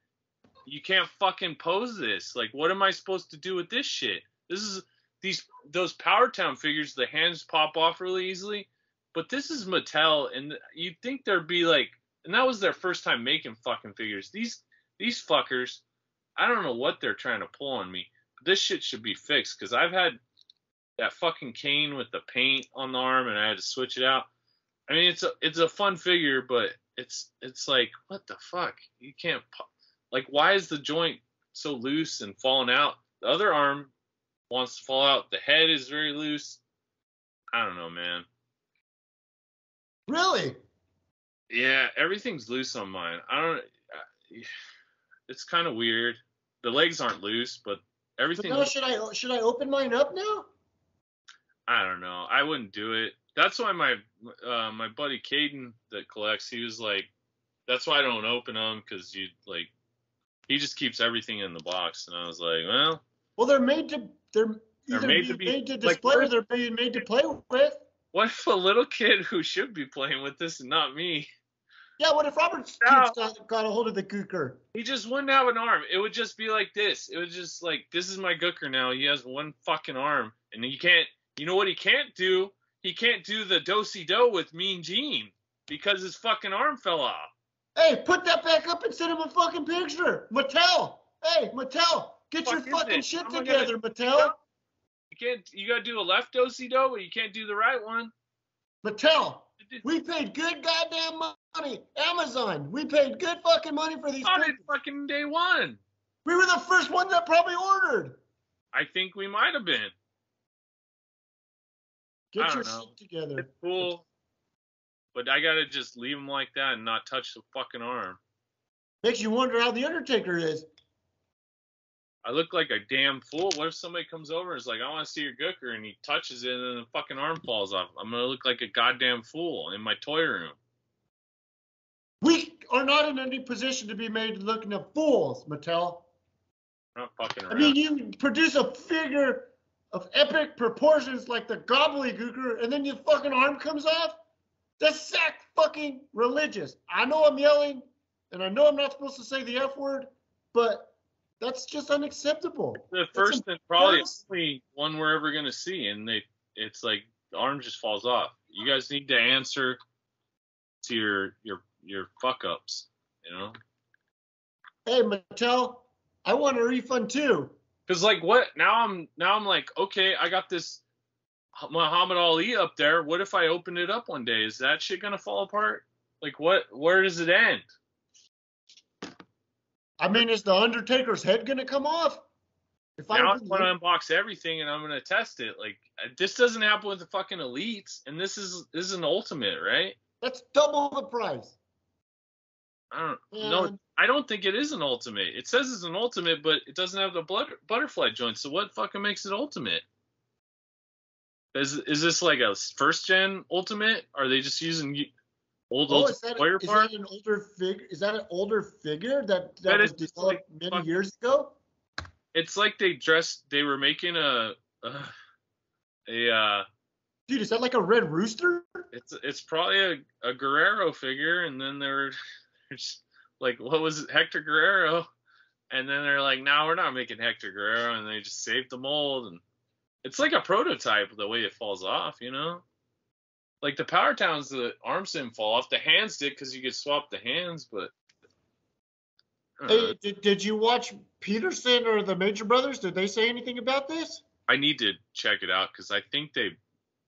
you can't fucking pose this. Like, what am I supposed to do with this shit? This is these those Power Town figures. The hands pop off really easily, but this is Mattel, and you'd think there'd be like, and that was their first time making fucking figures. These these fuckers, I don't know what they're trying to pull on me. But this shit should be fixed because I've had that fucking cane with the paint on the arm, and I had to switch it out. I mean, it's a it's a fun figure, but it's it's like what the fuck? You can't like why is the joint so loose and falling out? The other arm wants to fall out. The head is very loose. I don't know, man. Really? Yeah, everything's loose on mine. I don't. It's kind of weird. The legs aren't loose, but So everything. now should I should I open mine up now? I don't know. I wouldn't do it. That's why my uh, my buddy Caden that collects, he was like, that's why I don't open them because you like, he just keeps everything in the box, and I was like, well, Well, they're made to they're They're either made to be- made to like, display or they're being made to play with. what if a little kid who should be playing with this and not me, Yeah, what if Robert's No. got, got a hold of the gooker? he just wouldn't have an arm. It would just be like this. It would just like, this is my Gooker now. He has one fucking arm, and he can't. You know what he can't do? He can't do the do-si do with Mean Gene because his fucking arm fell off. Hey, put that back up and send him a fucking picture. Mattel. Hey, Mattel, get your fucking shit together, gonna- Mattel. You can't. You gotta do a left do-si but you can't do the right one. Mattel. We paid good goddamn money. Amazon. We paid good fucking money for these On fucking day one. We were the first ones that probably ordered. I think we might have been. Get your know. shit together. It's cool, but I gotta just leave him like that and not touch the fucking arm. Makes you wonder how the Undertaker is. I look like a damn fool. What if somebody comes over and is like, "I want to see your gooker," and he touches it and the fucking arm falls off? I'm gonna look like a goddamn fool in my toy room. We are not in any position to be made looking at fools, Mattel. I'm not fucking around. I mean, you produce a figure of epic proportions like the gobbledygooker, and then your fucking arm comes off. That's sack fucking religious. I know I'm yelling, and I know I'm not supposed to say the F word, but that's just unacceptable. the first and probably only one we're ever gonna see, and they, it's like the arm just falls off. You guys need to answer to your your your fuck ups. You know. Hey, Mattel, I want a refund too. Cause like what now I'm now I'm like okay I got this Muhammad Ali up there. What if I open it up one day? Is that shit gonna fall apart? Like what? Where does it end? I mean, is the Undertaker's head gonna come off? If I want to unbox everything and I'm gonna test it. Like uh, this doesn't happen with the fucking elites, and this is this is an ultimate, right? that's double the price. I don't no, I don't think it is an ultimate. It says it's an ultimate, but it doesn't have the blood, butterfly joint. So what fucking makes it ultimate? Is is this like a first gen ultimate? Are they just using y- old Oh, old is that, player is that an older figure? Is that an older figure that that, That was developed like many fuck- years ago? It's like they dressed. They were making a a, a uh, Dude, is that like a red rooster? it's it's probably a, a Guerrero figure, and then they were just like, what was it, Hector Guerrero? And then they're like, no, we're not making Hector Guerrero, and they just saved the mold, and it's like a prototype the way it falls off, you know. Like the Power Towns, the arms didn't fall off. The hands did because you could swap the hands, but I. Hey, did, did you watch Peterson or the Major Brothers? Did they say anything about this? I need to check it out because I think they,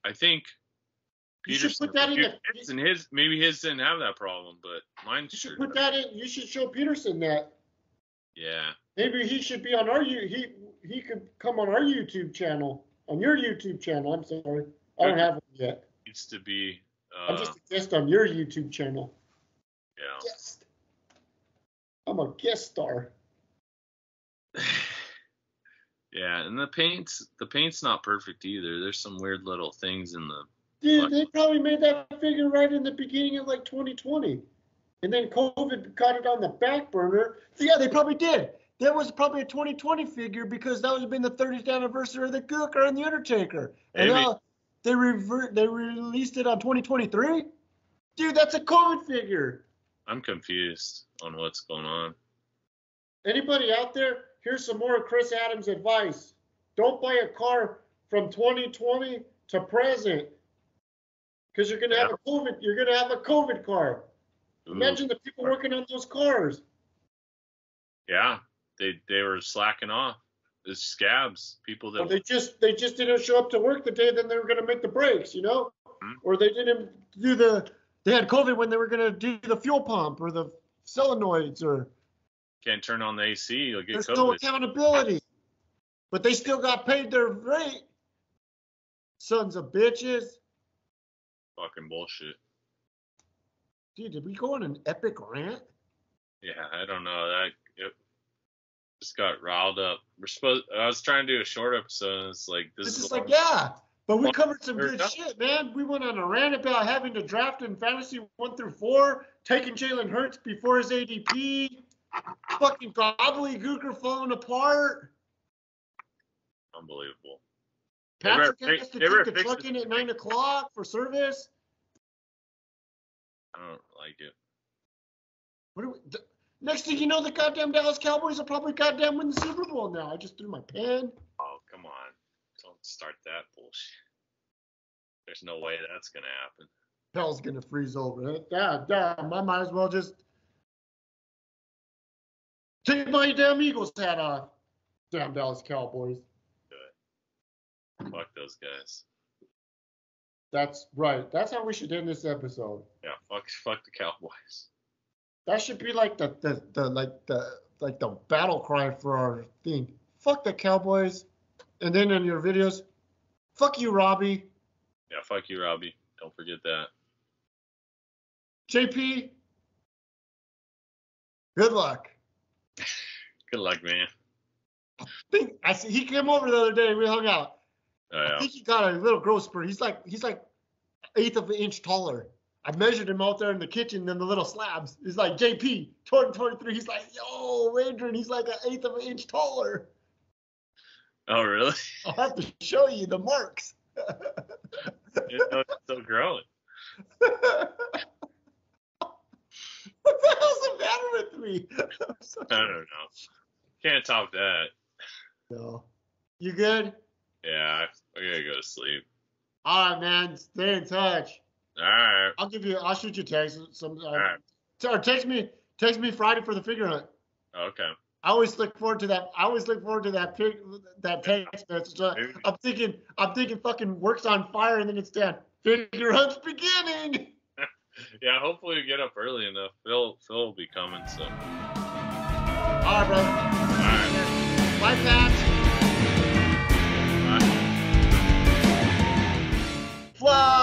I think You should Peterson put that in the- his and his maybe his didn't have that problem, but mine You sure. should put does. that in. You should show Peterson that. Yeah. Maybe he should be on our. He he could come on our YouTube channel. On your YouTube channel. I'm sorry, I don't have one yet. Needs to be. Uh, I'm just a guest on your YouTube channel. yeah. Guest. I'm a guest star. Yeah, and the paint's the paint's not perfect either. There's some weird little things in the. Dude, they probably made that figure right in the beginning of like 2020. And then COVID got it on the back burner. Yeah, they probably did. That was probably a 2020 figure because that would have been the 30th anniversary of the Gooker and the Undertaker. And. Now they revert they released it on 2023? Dude, that's a COVID figure. I'm confused on what's going on. Anybody out there? Here's some more of Chris Adams' advice. Don't buy a car from 2020 to present. Because you're gonna have a COVID, you're gonna have a COVID car. Ooh, Imagine the people working on those cars. Yeah, they they were slacking off. The scabs, people Or that they just they just didn't show up to work the day that they were gonna make the brakes, you know? Mhm. Or they didn't do the they had COVID when they were gonna do the fuel pump or the solenoids or can't turn on the AC, you'll get there's COVID. no accountability. But they still got paid their rate. Sons of bitches. Fucking bullshit. Dude, did we go on an epic rant? Yeah, I don't know. That just got riled up. We're supposed. I was trying to do a short episode, and it's like this It's is just like, yeah. But we covered some good shit, man. We went on a rant about having to draft in fantasy one through four, taking Jalen Hurts before his ADP, fucking gobbledygooker falling apart. unbelievable. They Patrick fix- has to they take better the truck in at nine o'clock for service. I don't like it. What do we, th- next thing you know, the goddamn Dallas Cowboys will probably goddamn win the Super Bowl now. I just threw my pen. Oh come on, don't start that bullshit. There's no way that's gonna happen. Hell's gonna freeze over. God damn. I might as well just take my damn Eagles hat off. Damn Dallas Cowboys. Fuck those guys. That's right. That's how we should end this episode. Yeah, fuck, fuck the Cowboys. That should be like the the, the like the like the battle cry for our thing. Fuck the Cowboys. And then in your videos, fuck you, Robbie. Yeah, fuck you, Robbie. Don't forget that. JP. Good luck. Good luck, man. I Think I see he came over the other day. We hung out. Oh, I think he got a little growth spurt. He's like he's like eighth of an inch taller. I measured him out there in the kitchen in the little slabs. He's like JP, 2023. He's like, yo, Adrian, he's like an eighth of an inch taller. Oh, really? I'll have to show you the marks. It's still- growing. what the hell's the matter with me? I don't know. Can't top that. no. You good? Yeah, I gotta go to sleep. All right, man. Stay in touch. All right. I'll give you. I'll shoot you a text. Some. Uh, All right. Or text me. Text me Friday for the figure hunt. Okay. I always look forward to that. I always look forward to that pic, that text message. Uh, I'm thinking, I'm thinking, fucking works on fire, and then it's done. Figure hunt's beginning. Yeah, hopefully we get up early enough. Phil, Phil will be coming. So. All right, brother. All right. Bye, Pat. Bye. Fly,